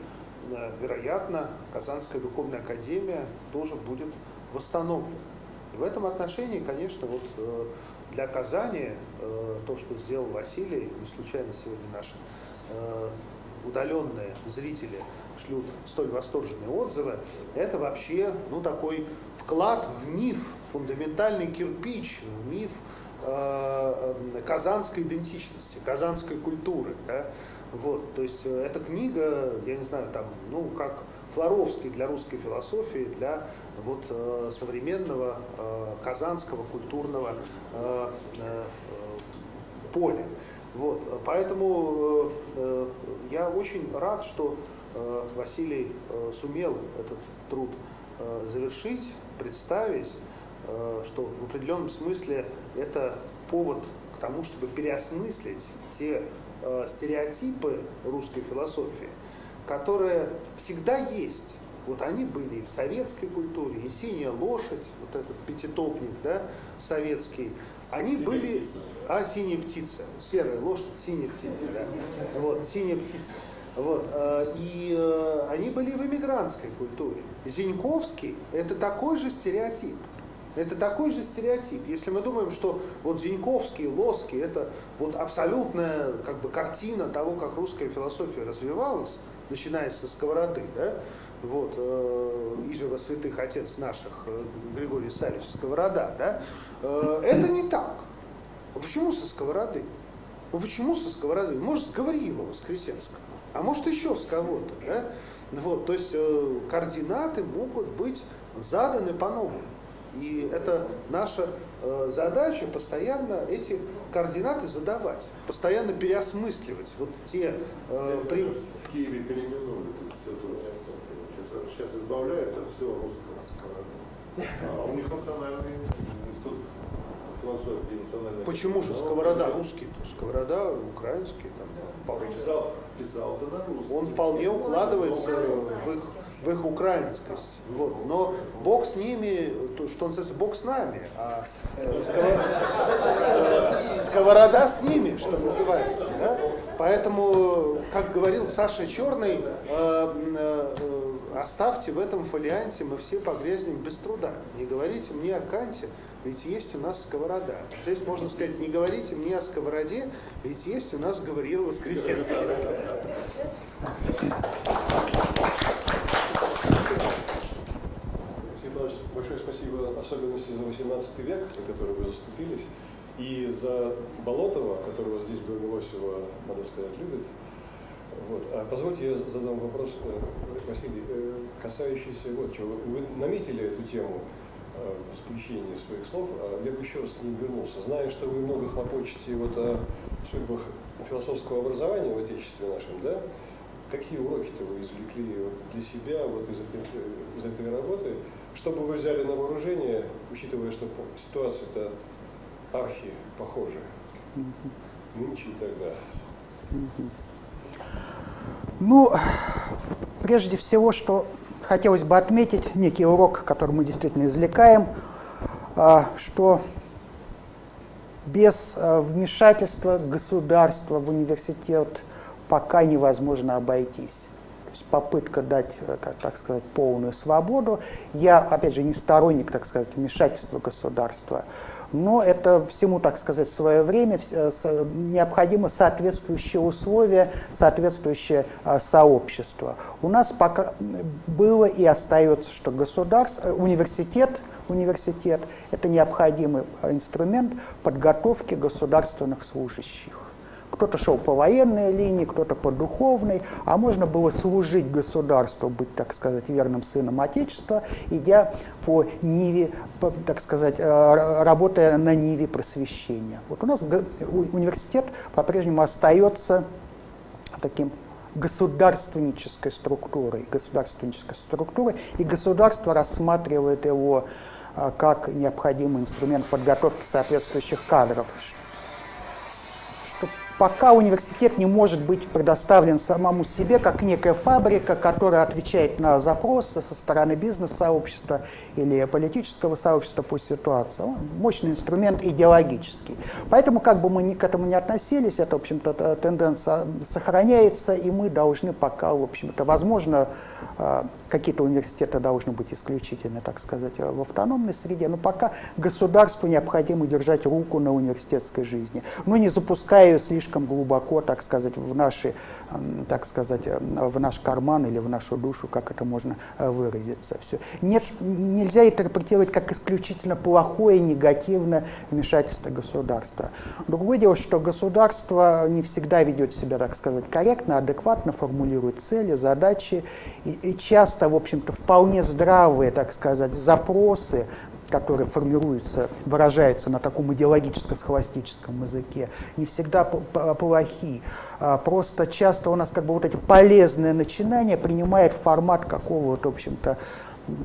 э, вероятно, Казанская духовная академия тоже будет восстановлена. И в этом отношении, конечно, вот э, для Казани э, то, что сделал Василий, не случайно сегодня наши удаленные зрители шлют столь восторженные отзывы, это вообще ну, такой вклад в миф, фундаментальный кирпич в миф казанской идентичности, казанской культуры. Да? Вот, то есть э, эта книга, я не знаю, там, ну, как Флоровский для русской философии, для вот, э, современного э, казанского культурного э, э, поля. Вот, поэтому э, я очень рад, что э, Василий э, сумел этот труд э, завершить, представить, э, что в определенном смысле это повод к тому, чтобы переосмыслить те э, стереотипы русской философии, которые всегда есть. Вот они были и в советской культуре, и синяя лошадь, вот этот пятитопник, да, советский, они синяя были... Птица. А, синяя птица. Серая лошадь, синяя птица, да. Вот, синяя птица. Вот, э, и э, они были в эмигрантской культуре. Зиньковский – это такой же стереотип. Это такой же стереотип. Если мы думаем, что вот Зиньковский, Лоский – это вот абсолютная как бы, картина того, как русская философия развивалась, начиная со сковороды, да, вот, э, Ижева святых отец наших, э, Григорий Савич Сковорода, да, э, это не так. А почему со сковороды? Ну почему со сковороды? Может, с Гавриила Воскресенского, а может еще с кого-то, да? Вот, то есть э, координаты могут быть заданы по-новому. И это наша э, задача постоянно эти координаты задавать, постоянно переосмысливать вот те э, при... В Киеве переименовали сейчас, сейчас избавляется от всего русского сковорода. А у них национальный институт философии национальной. Почему же сковорода русский? Сковорода украинский там. Писал, писал это на русском. Он вполне укладывается в их, в их украинскость. Вот. Но Бог с ними, то, что он называется, Бог с нами, а сковорода, сковорода с ними, что называется. Да? Поэтому, как говорил Саша Черный, э, э, оставьте в этом фолианте, мы все погрязнем без труда. Не говорите мне о Канте, ведь есть у нас сковорода. Здесь можно сказать, не говорите мне о сковороде, ведь есть у нас говорил Воскресенский. Светлана большое спасибо особенности за 18 век, за который вы заступились, и за Болотова, которого здесь в доме Лосева, надо сказать, любит. Вот. А позвольте я задам вопрос, э, Василий, э, касающийся вот чего. Вы наметили эту тему Э, в заключение своих слов, а я бы еще раз к ним вернулся. Зная, что вы много хлопочете вот о судьбах философского образования в Отечестве нашем, да, какие уроки-то вы извлекли для себя вот из этой, э, из этой работы, что бы вы взяли на вооружение, учитывая, что ситуация-то архи похожа? Нынче и тогда? Ну, прежде всего, что хотелось бы отметить некий урок, который мы действительно извлекаем, а, что без а, вмешательства государства в университет пока невозможно обойтись попытка дать, э, как так сказать, полную свободу. Я, опять же, не сторонник, так сказать, вмешательства государства, но это всему, так сказать, в свое время э, необходимо соответствующие условия, соответствующее э, сообщество. У нас пока было и остается, что государство, университет, университет – это необходимый инструмент подготовки государственных служащих. Кто-то шел по военной линии, кто-то по духовной, а можно было служить государству, быть, так сказать, верным сыном Отечества, идя по Ниве, по, так сказать, э, работая на Ниве просвещения. Вот у нас университет по-прежнему остается таким государственнической структурой, государственнической структурой, и государство рассматривает его э, как необходимый инструмент подготовки соответствующих кадров, пока университет не может быть предоставлен самому себе как некая фабрика, которая отвечает на запросы со стороны бизнес-сообщества или политического сообщества по ситуации. Он мощный инструмент идеологический. Поэтому, как бы мы ни к этому не относились, эта, в общем-то, тенденция сохраняется, и мы должны пока, в общем-то, возможно, а, какие-то университеты должны быть исключительно, так сказать, в автономной среде, но пока государству необходимо держать руку на университетской жизни, но не запуская ее слишком глубоко, так сказать, в наши, так сказать, в наш карман или в нашу душу, как это можно э, выразиться. Все. Нет, нельзя интерпретировать как исключительно плохое, негативное вмешательство государства. Другое дело, что государство не всегда ведет себя, так сказать, корректно, адекватно, формулирует цели, задачи, и, и часто, в общем-то, вполне здравые, так сказать, запросы, которые формируются, выражаются на таком идеологическо-схоластическом языке, не всегда плохи. А просто часто у нас как бы вот эти полезные начинания принимают формат какого-то, в общем-то,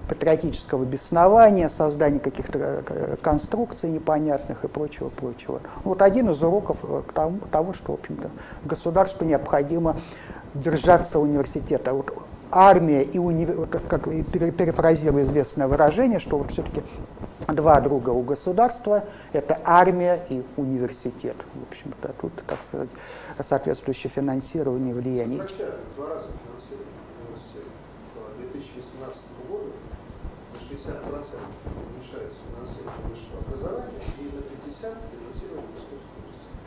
патриотического беснования, создания каких-то э, конструкций непонятных и прочего-прочего. Вот один из уроков э, того, что, в общем-то, государству необходимо держаться университета. Вот армия и университет, как перефразирую известное выражение, что вот все-таки два друга у государства – это армия и университет. В общем-то, тут, так сказать, соответствующее финансирование и влияние. Два раза финансирование университета. 2018 года на 60% уменьшается финансирование высшего образования и на 50% финансирование высокого университета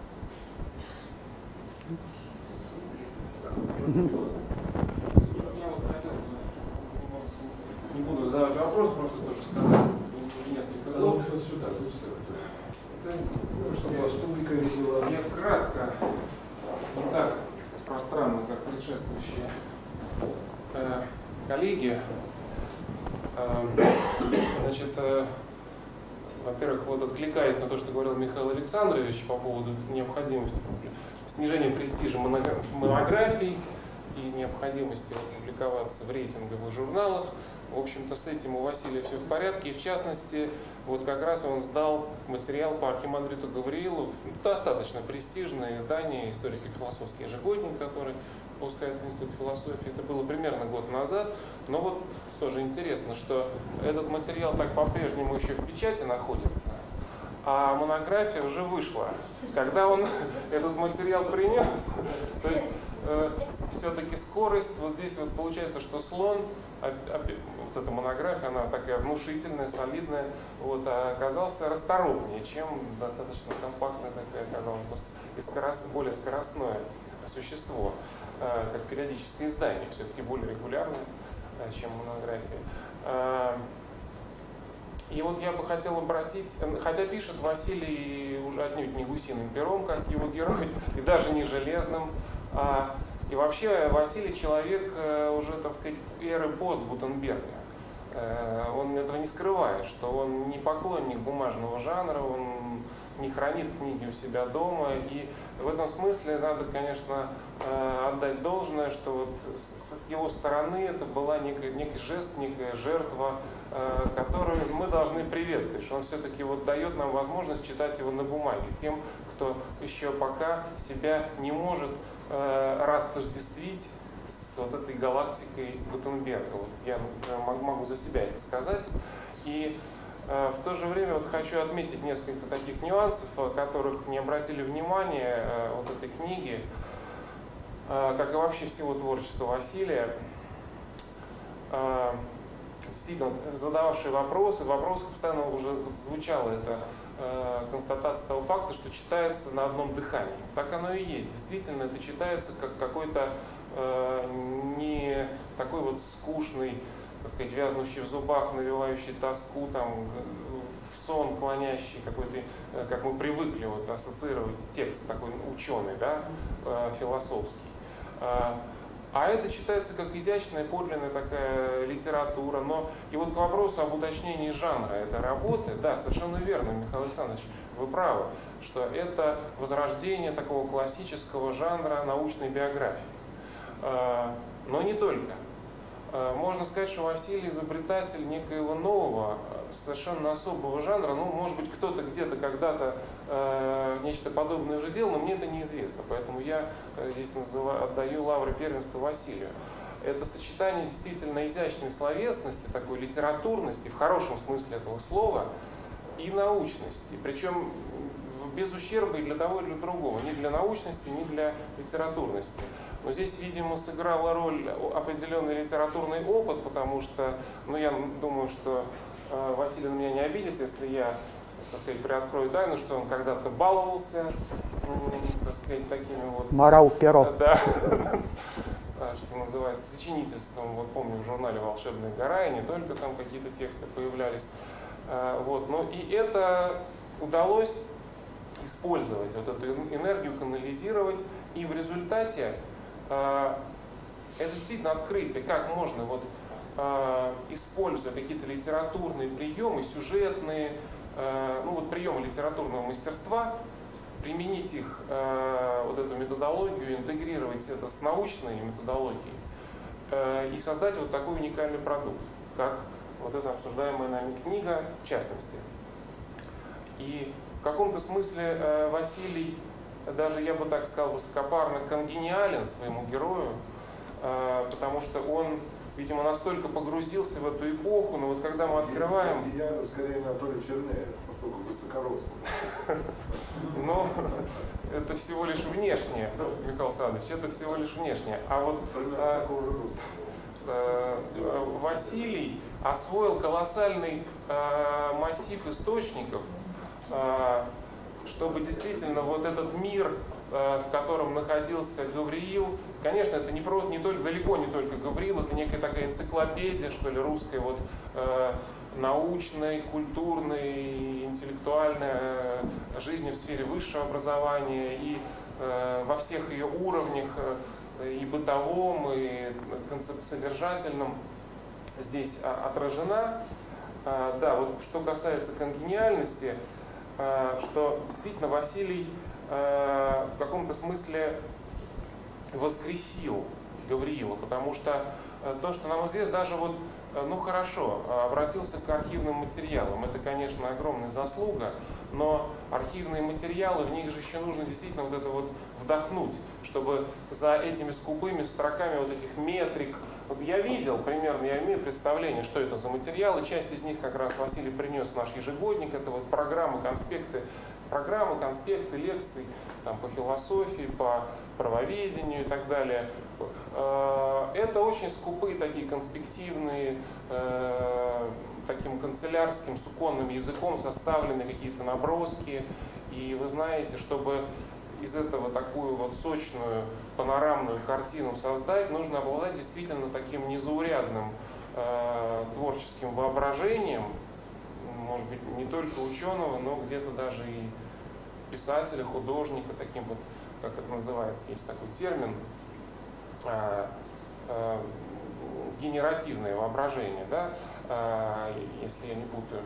не буду задавать вопрос, просто тоже сказать несколько слов. Вот сюда, вот сюда. Это, чтобы вас публика видела. Я кратко, не так пространно, как предшествующие э, коллеги. Э, значит, э, во-первых, вот откликаясь на то, что говорил Михаил Александрович по поводу необходимости снижения престижа монографий и необходимости публиковаться в рейтинговых журналах, в общем-то, с этим у Василия все в порядке. И в частности, вот как раз он сдал материал по Архимандриту Гавриилу, достаточно престижное издание «Историко-философский ежегодник», который выпускает Институт философии. Это было примерно год назад. Но вот тоже интересно, что этот материал так по-прежнему еще в печати находится, а монография уже вышла. Когда он этот материал принес, то есть э, все-таки скорость, вот здесь вот получается, что слон, вот эта монография, она такая внушительная, солидная, вот, а оказался расторопнее, чем достаточно компактное такое оказалось и скорост, более скоростное существо, э, как периодическое издание, все-таки более регулярное, э, чем монография. Э, и вот я бы хотел обратить, хотя пишет Василий уже отнюдь не гусиным пером, как его герой, и даже не железным, а и вообще Василий человек э, уже, так сказать, эры пост Гутенберга. Э, он этого не скрывает, что он не поклонник бумажного жанра, он не хранит книги у себя дома. И в этом смысле надо, конечно, э, отдать должное, что вот с его стороны это была некий, некий жест, некая жертва, которую мы должны приветствовать, что он все-таки вот дает нам возможность читать его на бумаге. Тем, кто еще пока себя не может э, растождествить с вот этой галактикой Гутенберга. Вот я могу за себя это сказать. И э, в то же время вот хочу отметить несколько таких нюансов, которых не обратили внимания э, вот этой книги, э, как и вообще всего творчества Василия. Э, действительно, задававшие вопросы, вопросы постоянно уже звучало это Э, констатация того факта, что читается на одном дыхании. Так оно и есть. Действительно, это читается как какой-то э, не такой вот скучный, так сказать, вязнущий в зубах, навевающий тоску, там, в сон клонящий, какой-то, э, как мы привыкли вот, ассоциировать текст такой ученый, да, э, философский. Э, а это читается как изящная, подлинная такая литература. Но и вот к вопросу об уточнении жанра этой работы, да, совершенно верно, Михаил Александрович, вы правы, что это возрождение такого классического жанра научной биографии. А, но не только. А, можно сказать, что Василий изобретатель некоего нового совершенно особого жанра. Ну, может быть, кто-то где-то когда-то э, нечто подобное уже делал, но мне это неизвестно. Поэтому я э, здесь называю, отдаю лавры первенства Василию. Это сочетание действительно изящной словесности, такой литературности, в хорошем смысле этого слова, и научности. Причем без ущерба и для того, и для другого. Ни для научности, ни для литературности. Но здесь, видимо, сыграла роль определенный литературный опыт, потому что, ну, я думаю, что э, Василий на меня не обидится, если я, так сказать, приоткрою тайну, что он когда-то баловался, так сказать, такими вот... Морал перо. Да. что называется, сочинительством. Вот помню, в журнале «Волшебная гора», и не только там какие-то тексты появлялись. Э, вот. Но и это удалось использовать, вот эту энергию канализировать, и в результате это действительно открытие, как можно вот э, используя какие-то литературные приемы, сюжетные, э, ну вот приемы литературного мастерства, применить их, вот эту методологию, интегрировать это с научной методологией и создать вот такой уникальный продукт, как вот эта обсуждаемая нами книга в частности. И в каком-то смысле э, Василий, даже я бы так сказал, высокопарно конгениален своему герою, э, потому что он, видимо, настолько погрузился в эту эпоху, но вот когда мы открываем... Я скорее Анатолий Чернеев, поскольку высокорослый. Ну, это всего лишь внешнее, Михаил Александрович, это всего лишь внешнее. А вот э, Василий освоил колоссальный массив источников, чтобы действительно вот этот мир, а, в котором находился Гавриил, конечно, это не просто, не только, далеко не только Гавриил, это некая такая энциклопедия, что ли, русская, вот, а, научной, культурной, интеллектуальной жизни в сфере высшего образования и во всех ее уровнях, и бытовом, и содержательном здесь отражена. Да, вот что касается конгениальности, Э, что действительно Василий э, в каком-то смысле воскресил Гавриила, потому что э, то, что нам известно, даже вот, ну хорошо, обратился к архивным материалам, это, конечно, огромная заслуга, но архивные материалы, в них же еще нужно действительно вот это вот вдохнуть, чтобы за этими скупыми строками вот этих метрик, я видел примерно, я имею представление, что это за материалы. Часть из них как раз Василий принес наш ежегодник. Это вот программы, конспекты, программы, конспекты, лекций там, по философии, по правоведению и так далее. Э, это очень скупые такие конспективные, э, таким канцелярским суконным языком составлены какие-то наброски. И вы знаете, чтобы из этого такую вот сочную панорамную картину создать, нужно обладать действительно таким незаурядным э, творческим воображением, может быть, не только ученого, но где-то даже и писателя, художника, таким вот, как это называется, есть такой термин, э, э, генеративное воображение, да, э, если я не путаю.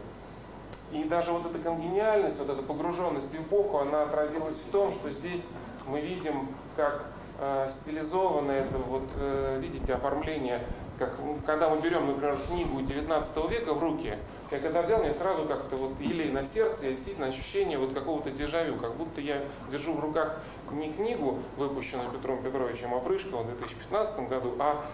И даже вот эта конгениальность, вот эта погруженность в эпоху, она отразилась в том, что здесь мы видим, как э, стилизовано это, вот, э, видите, оформление, как, ну, когда мы берем, например, книгу 19 века в руки, я когда взял, мне сразу как-то вот елей на сердце, и действительно ощущение вот какого-то дежавю, как будто я держу в руках не книгу, выпущенную Петром Петровичем Опрышковым в 2015 году, а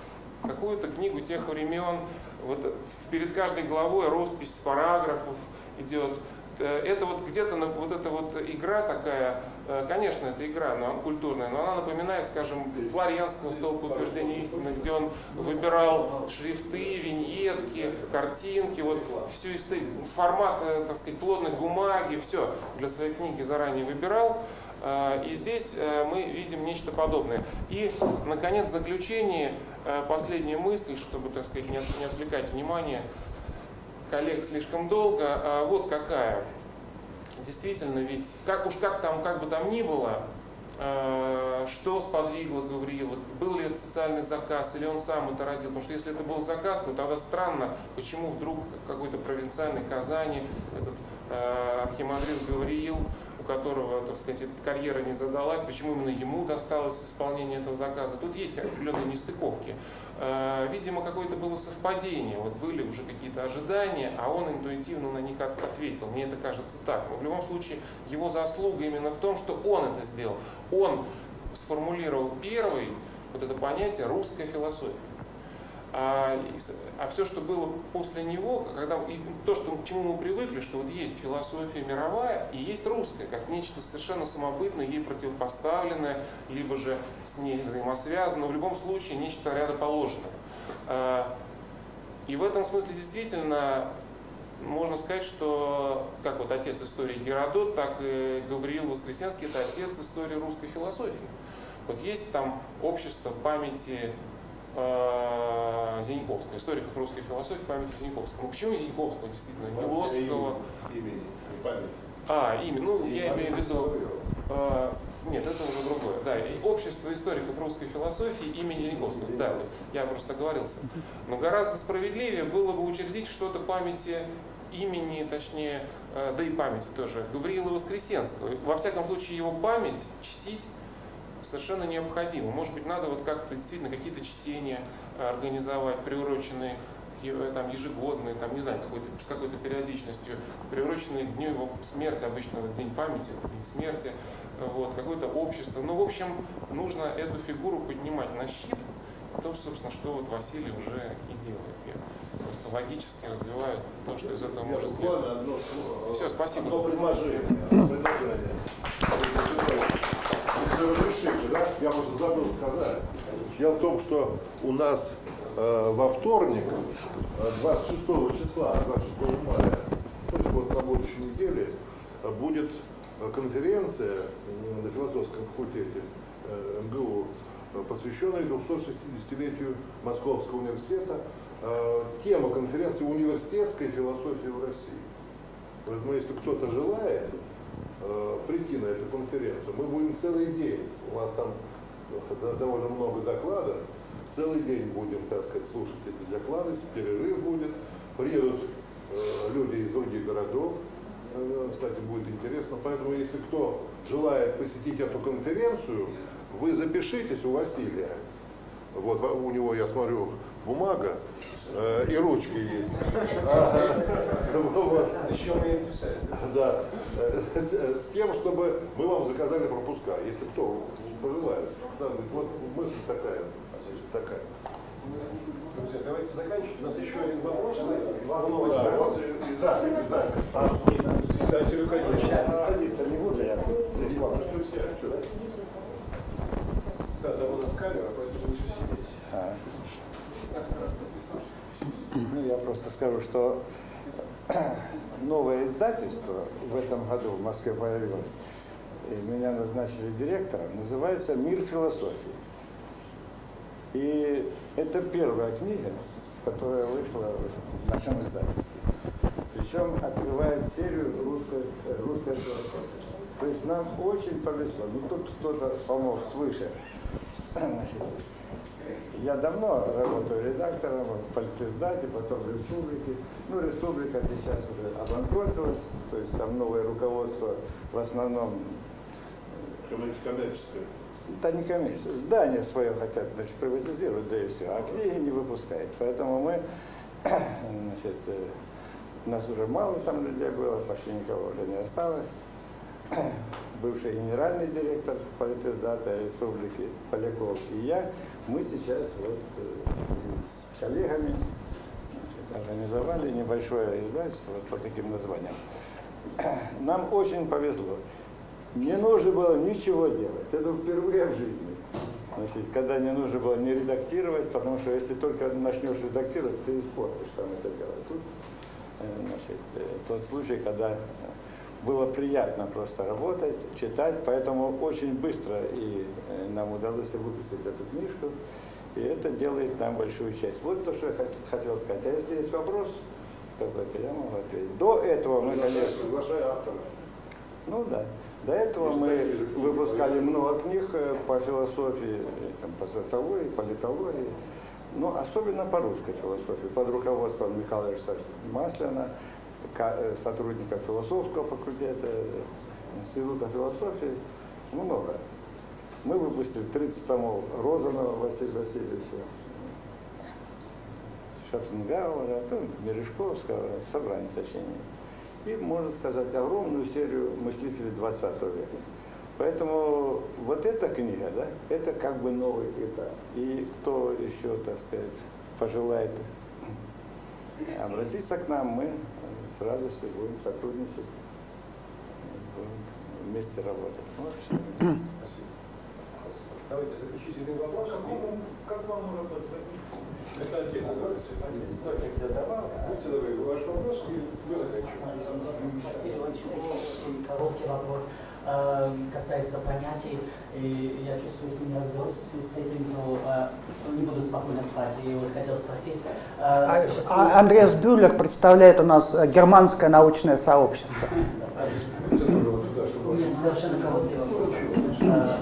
какую-то книгу тех времен, вот перед каждой главой роспись параграфов, идет. Э, это вот где-то вот эта вот игра такая, э, конечно, это игра, но культурная, но она напоминает, скажем, Флоренского столб утверждения истины, где он выбирал шрифты, виньетки, картинки, вот всю формат, э, так сказать, плотность бумаги, все для своей книги заранее выбирал. И здесь мы видим нечто подобное. И, наконец, в заключение, последняя мысль, чтобы, так сказать, не отвлекать внимание, коллег слишком долго. А вот какая. Действительно, ведь как уж как там, как бы там ни было, а, что сподвигло Гавриила, был ли это социальный заказ, или он сам это родил. Потому что если это был заказ, то тогда странно, почему вдруг какой-то провинциальной Казани этот э, архимандрит Гавриил, у которого, так сказать, карьера не задалась, почему именно ему досталось исполнение этого заказа. Тут есть определенные нестыковки. Э, Видимо, какое-то было совпадение, вот были уже какие-то ожидания, а он интуитивно на них от- ответил. Мне это кажется так. Но в любом случае, его заслуга именно в том, что он это сделал. Он сформулировал первый вот это понятие русская философия. А, а все, что было после него, когда то, что, к чему мы привыкли, что вот есть философия мировая и есть русская, как нечто совершенно самобытное, ей противопоставленное, либо же с ней взаимосвязанное, в любом случае нечто рядоположное. А, И в этом смысле действительно можно сказать, что как вот отец истории Геродот, так и Гавриил Воскресенский – это отец истории русской философии. Вот есть там общество памяти э, Зиньковского, историков русской философии памяти Зиньковского. Ну почему Зиньковского, действительно, не Лосского? Имени, памяти. А, имя, ну И я имею в виду... Э, нет, это уже другое. Да, и общество историков русской философии имени Зиньковского. Да, я просто оговорился. Но гораздо справедливее было бы учредить что-то памяти имени, точнее, э, да и памяти тоже, Гавриила Воскресенского. Во всяком случае, его память чтить совершенно необходимо. Может быть, надо вот как-то действительно какие-то чтения э, организовать, приуроченные его, там, ежегодные, там, не знаю, какой-то, с какой-то периодичностью, приуроченные к дню его смерти, обычно день памяти, день смерти, э, вот, какое-то общество. Ну, в общем, нужно эту фигуру поднимать на щит, то, собственно, что вот Василий уже и делает. Я просто логически развиваю то, что из этого Я может буквально одно. Всё, спасибо. Одно предложение. предложение. Если разрешите, да? Я просто забыл сказать. Дело в том, что у нас э, во вторник, э, 26 числа, 26 мая, то есть вот на будущей неделе, э, будет э, конференция э, на философском факультете э, МГУ, э, посвященная 260-летию Московского университета. Э, Тема конференции «Университетская философия в России». Поэтому, если кто-то желает э, прийти на эту конференцию, мы будем целый день, у нас там довольно много докладов, целый день будем, так сказать, слушать эти доклады, перерыв будет, приедут э, люди из других городов, Э, кстати, будет интересно. Поэтому, если кто желает посетить эту конференцию, вы запишитесь у Василия. Вот у него, я смотрю, бумага э, и ручки есть. Еще мы писали. Да, с, тем, чтобы мы вам заказали пропуска, если кто пожелает. Да, вот мысль такая, такая. Друзья, давайте заканчивать. У нас еще один вопрос. Два Да, новых вот э, издатель, издатель. А, издателю, конечно. Садиться не буду я. Что все, что? Да, там у нас камера, поэтому лучше сидеть. Ну, я просто скажу, что новое издательство в этом году в Москве появилось, и меня назначили директором, называется «Мир философии». И это первая книга, которая вышла в нашем издательстве. Причем открывает серию русской, э, русской философии. То есть нам очень повезло. Ну тут кто-то помог свыше. Значит, я давно работаю редактором в политиздате, потом в республике. Ну, республика сейчас уже обанкротилась, то есть там новое руководство в основном Коммер- Коммерческое. да не коммерческое. Здание свое хотят значит, приватизировать, да и все. А книги не выпускают. Поэтому мы, значит, э, нас уже мало там людей было, почти никого уже не осталось. Бывший генеральный директор политиздата республики Поляков и я, мы сейчас вот э, с коллегами организовали небольшое издательство вот по таким названиям. Нам очень повезло. Не нужно было ничего делать. Это впервые в жизни. Значит, когда не нужно было не редактировать, потому что если только начнешь редактировать, ты испортишь там это дело. Тут э, значит, э, тот случай, когда было приятно просто работать, читать, поэтому очень быстро и э, нам удалось выпустить эту книжку, и это делает нам большую честь. Вот то, что я хот- хотел сказать. А если есть вопрос, какой-то, я могу ответить. До этого мы, конечно, приглашай автора. ну да. До этого мы выпускали много книг э, по философии, э, там, по социологии, политологии, но особенно по русской философии, под руководством Михаила Ильича Масляна, э, сотрудников философского факультета, э, Института философии, много. Мы выпустили 30 томов Розанова Василия Васильевича, Шапсенгауэра, то Мережковского, собрание сочинений. И, можно сказать, огромную серию мыслителей 20 века. Поэтому вот эта книга, да, это как бы новый этап. И кто еще, так сказать, пожелает обратиться к нам, мы радостью будем сотрудничать, будем вместе работать. Вот всё. Давайте заключительный вопрос. Как вам работать? Это отдельно. Давайте я добавил. Будьте добры, ваш вопрос, и мы заканчиваем. Спасибо, очень короткий вопрос. Э, Касается понятий, и я чувствую, если не разберусь с этим, то э, не буду спокойно спать. И вот хотел спросить. э, А- существует- а Андреас Бюллер представляет у нас э, германское научное сообщество. У меня совершенно короткий вопрос. Э,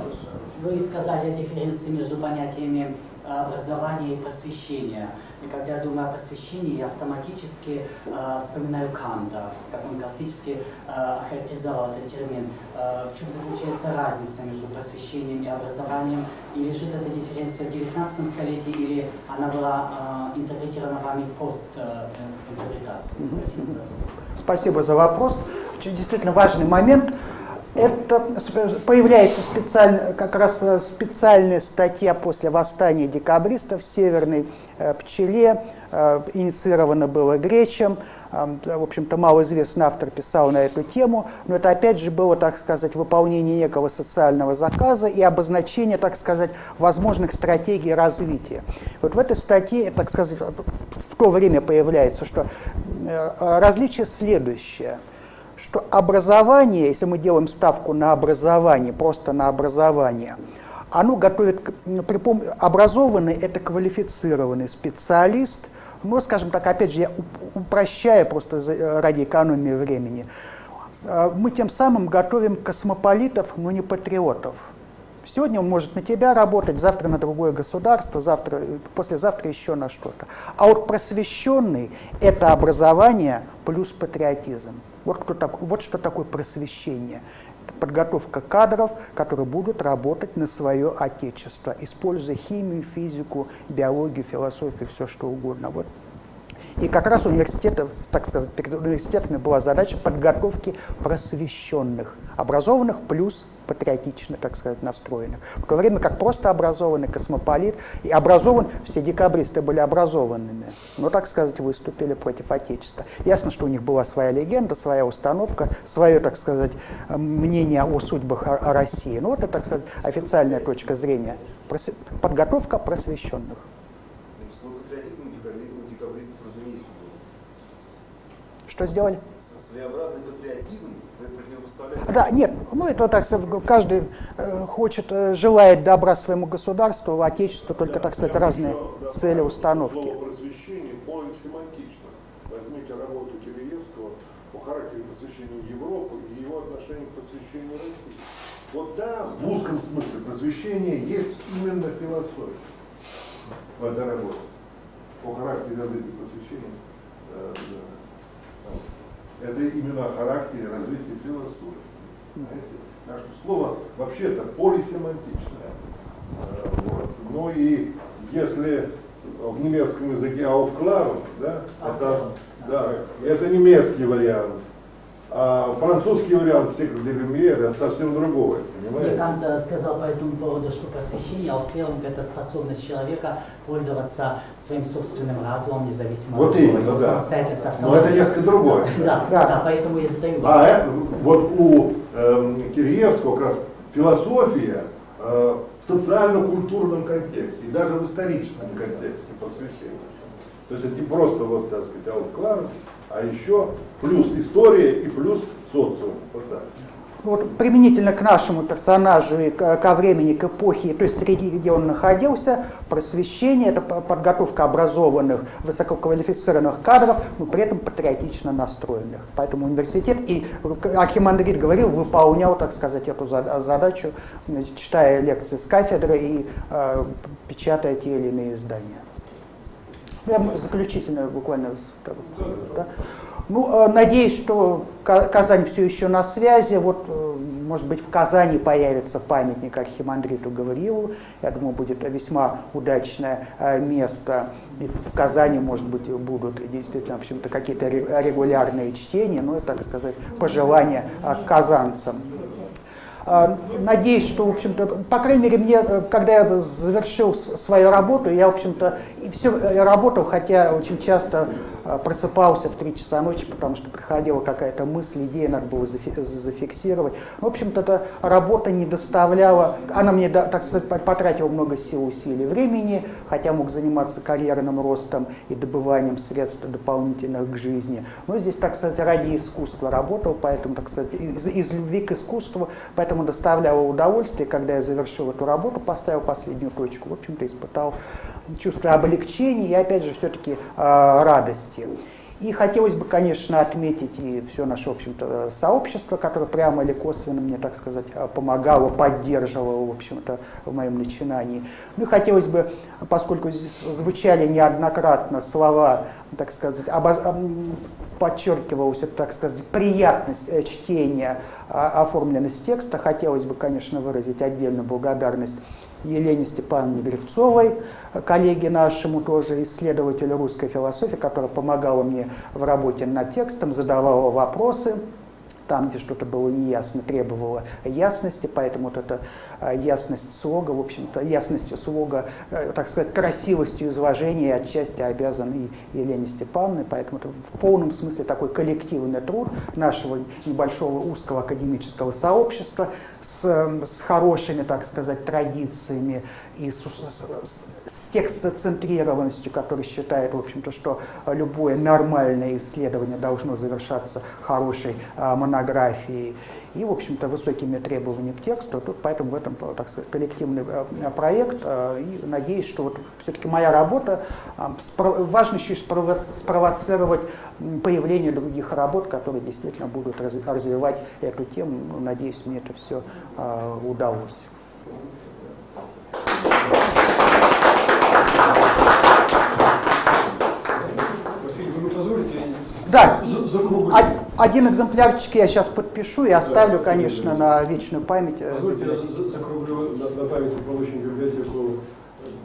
Вы сказали о дифференции между понятиями э, образования и просвещения. И когда я думаю о просвещении, я автоматически э, вспоминаю Канта, как он классически э, охарактеризовал этот термин. Э, в чем заключается разница между просвещением и образованием? И лежит эта дифференция в 19 столетии или она была э, интерпретирована вами пост э, интерпретации? Спасибо за вопрос. Очень действительно важный момент. Это появляется специально, как раз э, специальная статья после восстания декабристов в «Северной э, пчеле». Э, Инициировано было Гречем. В общем-то, малоизвестный автор писал на эту тему. Но это, опять же, было, так сказать, выполнение некого социального заказа и обозначение, так сказать, возможных стратегий развития. Вот в этой статье, так сказать, в то время появляется, что э, различие следующее – что образование, если мы делаем ставку на образование, просто на образование, оно готовит, образованный – это квалифицированный специалист, ну, скажем так, опять же, я уп- упрощаю просто э, ради экономии времени. Э, Мы тем самым готовим космополитов, но не патриотов. Сегодня он может на тебя работать, завтра на другое государство, завтра, послезавтра еще на что-то. А вот просвещенный – это образование плюс патриотизм. Вот, кто так, вот что такое просвещение. Подготовка кадров, которые будут работать на свое отечество, используя химию, физику, биологию, философию, все что угодно. Вот и как раз университетов, так сказать, перед университетами была задача подготовки просвещенных, образованных плюс патриотично, так сказать, настроенных. В то время как просто образованный космополит и образован, все декабристы были образованными, но, так сказать, выступили против Отечества. Ясно, что у них была своя легенда, своя установка, свое, так сказать, мнение о судьбах о, России. Ну, это, так сказать, официальная точка зрения. Подготовка просвещенных. Слово патриотизм у декабри- у декабристов, разумеется, был. Что сделали? Своеобразный патриотизм вы противопоставляете. Да, нет, ну это так сказать, каждый э, хочет, э, желает добра своему государству, отечеству, только, так сказать, разные еще цели, установки. Слово просвещение полисемантично. Возьмите работу Киреевского по характеру просвещения Европы и его отношению к просвещению России. Вот там, в узком смысле, просвещение есть именно философия в этой работе. По характеру развития просвещения. э, да. Это именно о характере развития философии. Понимаете? Так что слово вообще-то полисемантичное. Вот. Ну и если в немецком языке aufklärung, да, это, да, это немецкий вариант. А французский вариант секретарь Люмьера это совсем другое, понимаете? Кант э, сказал по этому поводу, что просвещение, алферинг – это способность человека пользоваться своим собственным разумом, независимо Вот от того, именно, его да. самостоятельность, Но это несколько другое. Да, Да. да, поэтому я задаю А это, вот у эм, Киреевского как раз философия э, в социально-культурном контексте и даже в историческом контексте просвещения. То есть это не просто вот, так сказать, Ауклар, а еще плюс история и плюс социум. Вот так. Вот применительно к нашему персонажу и ко времени, к эпохе, то есть среди, где он находился, просвещение, это по- подготовка образованных, высококвалифицированных кадров, но при этом патриотично настроенных. Поэтому университет, и Архимандрит говорил, выполнял, так сказать, эту за- задачу, читая лекции с кафедры и э, печатая те или иные издания. Я заключительную буквально. да. Ну, надеюсь, что Казань все еще на связи. Вот, может быть, в Казани появится памятник Архимандриту Гавриилу. Я думаю, будет весьма удачное место. И в Казани, может быть, будут действительно, в общем-то, какие-то регулярные чтения, ну, и, так сказать, пожелания казанцам. Надеюсь, что, в общем-то, по крайней мере, мне, э, когда я завершил свою работу, я, в общем-то, и все э, работал, хотя очень часто э, просыпался в 3 часа ночи, потому что приходила какая-то мысль, идея, надо было зафиксировать. В общем-то, эта работа не доставляла, она мне, так сказать, потратила много сил, усилий, времени, хотя мог заниматься карьерным ростом и добыванием средств дополнительных к жизни. Но здесь, так сказать, ради искусства работал, поэтому, так сказать, из, из любви к искусству, поэтому Поэтому доставляло удовольствие, когда я завершил эту работу, поставил последнюю точку, в общем-то, испытал чувство облегчения и, опять же, все-таки э, радости. И хотелось бы, конечно, отметить и все наше, в общем-то, сообщество, которое прямо или косвенно мне, так сказать, помогало, поддерживало, в общем-то, в моем начинании. Ну и хотелось бы, поскольку здесь звучали неоднократно слова, так сказать, обоз подчеркивалась, так сказать, приятность э, чтения, а, оформленность текста. Хотелось бы, конечно, выразить отдельную благодарность Елене Степановне Гривцовой, коллеге нашему, тоже исследователю русской философии, которая помогала мне в работе над текстом, задавала вопросы там, где что-то было неясно, требовало ясности, поэтому вот эта а, ясность слога, в общем-то, ясностью слога, э, так сказать, красивостью изложения отчасти обязан и Елене Степановне, поэтому это в полном смысле такой коллективный труд нашего небольшого узкого академического сообщества с, с хорошими, так сказать, традициями и с, с, с текстоцентрированностью, который считает, в общем-то, что любое нормальное исследование должно завершаться хорошей а, монографией и, в общем-то, высокими требованиями к тексту. Тут поэтому в этом, так сказать, коллективный а, проект. А, и надеюсь, что вот все-таки моя работа, а, важно еще спровоцировать появление других работ, которые действительно будут развивать эту тему. Надеюсь, мне это все а, удалось. Да, один экземплярчик я сейчас подпишу и оставлю, конечно, на вечную память. Э, Позвольте, я закруглю на, память полученную библиотеку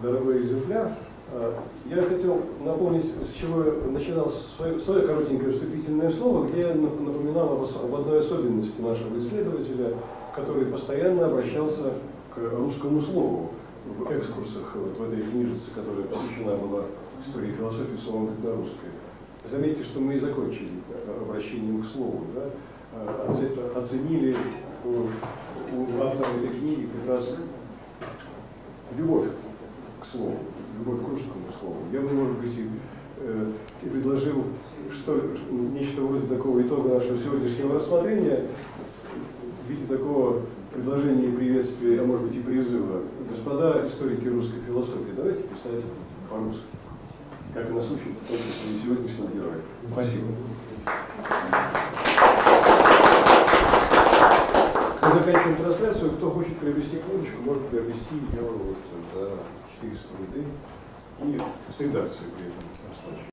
дорогой экземпляр. А, я хотел напомнить, с чего я начинал свое, свое коротенькое вступительное слово, где я напоминал об одной особенности нашего исследователя, который постоянно обращался к русскому слову в экскурсах вот в этой книжице, которая посвящена была истории философии словом русской. Заметьте, что мы и закончили обращением к слову. Да? А, оценили у автора этой книги как раз любовь к слову, любовь к русскому слову. Я бы, может быть, и, э, и предложил что, нечто вроде такого итога нашего сегодняшнего рассмотрения в виде такого предложения и приветствия, а может быть и призыва. Господа историки русской философии, давайте писать по-русски как и нас учат, в том числе и сегодняшний герой. Спасибо. Мы заканчиваем трансляцию. Кто хочет приобрести книжечку, может приобрести ее вот за 400 рублей и с редакцией при этом расплачиваться.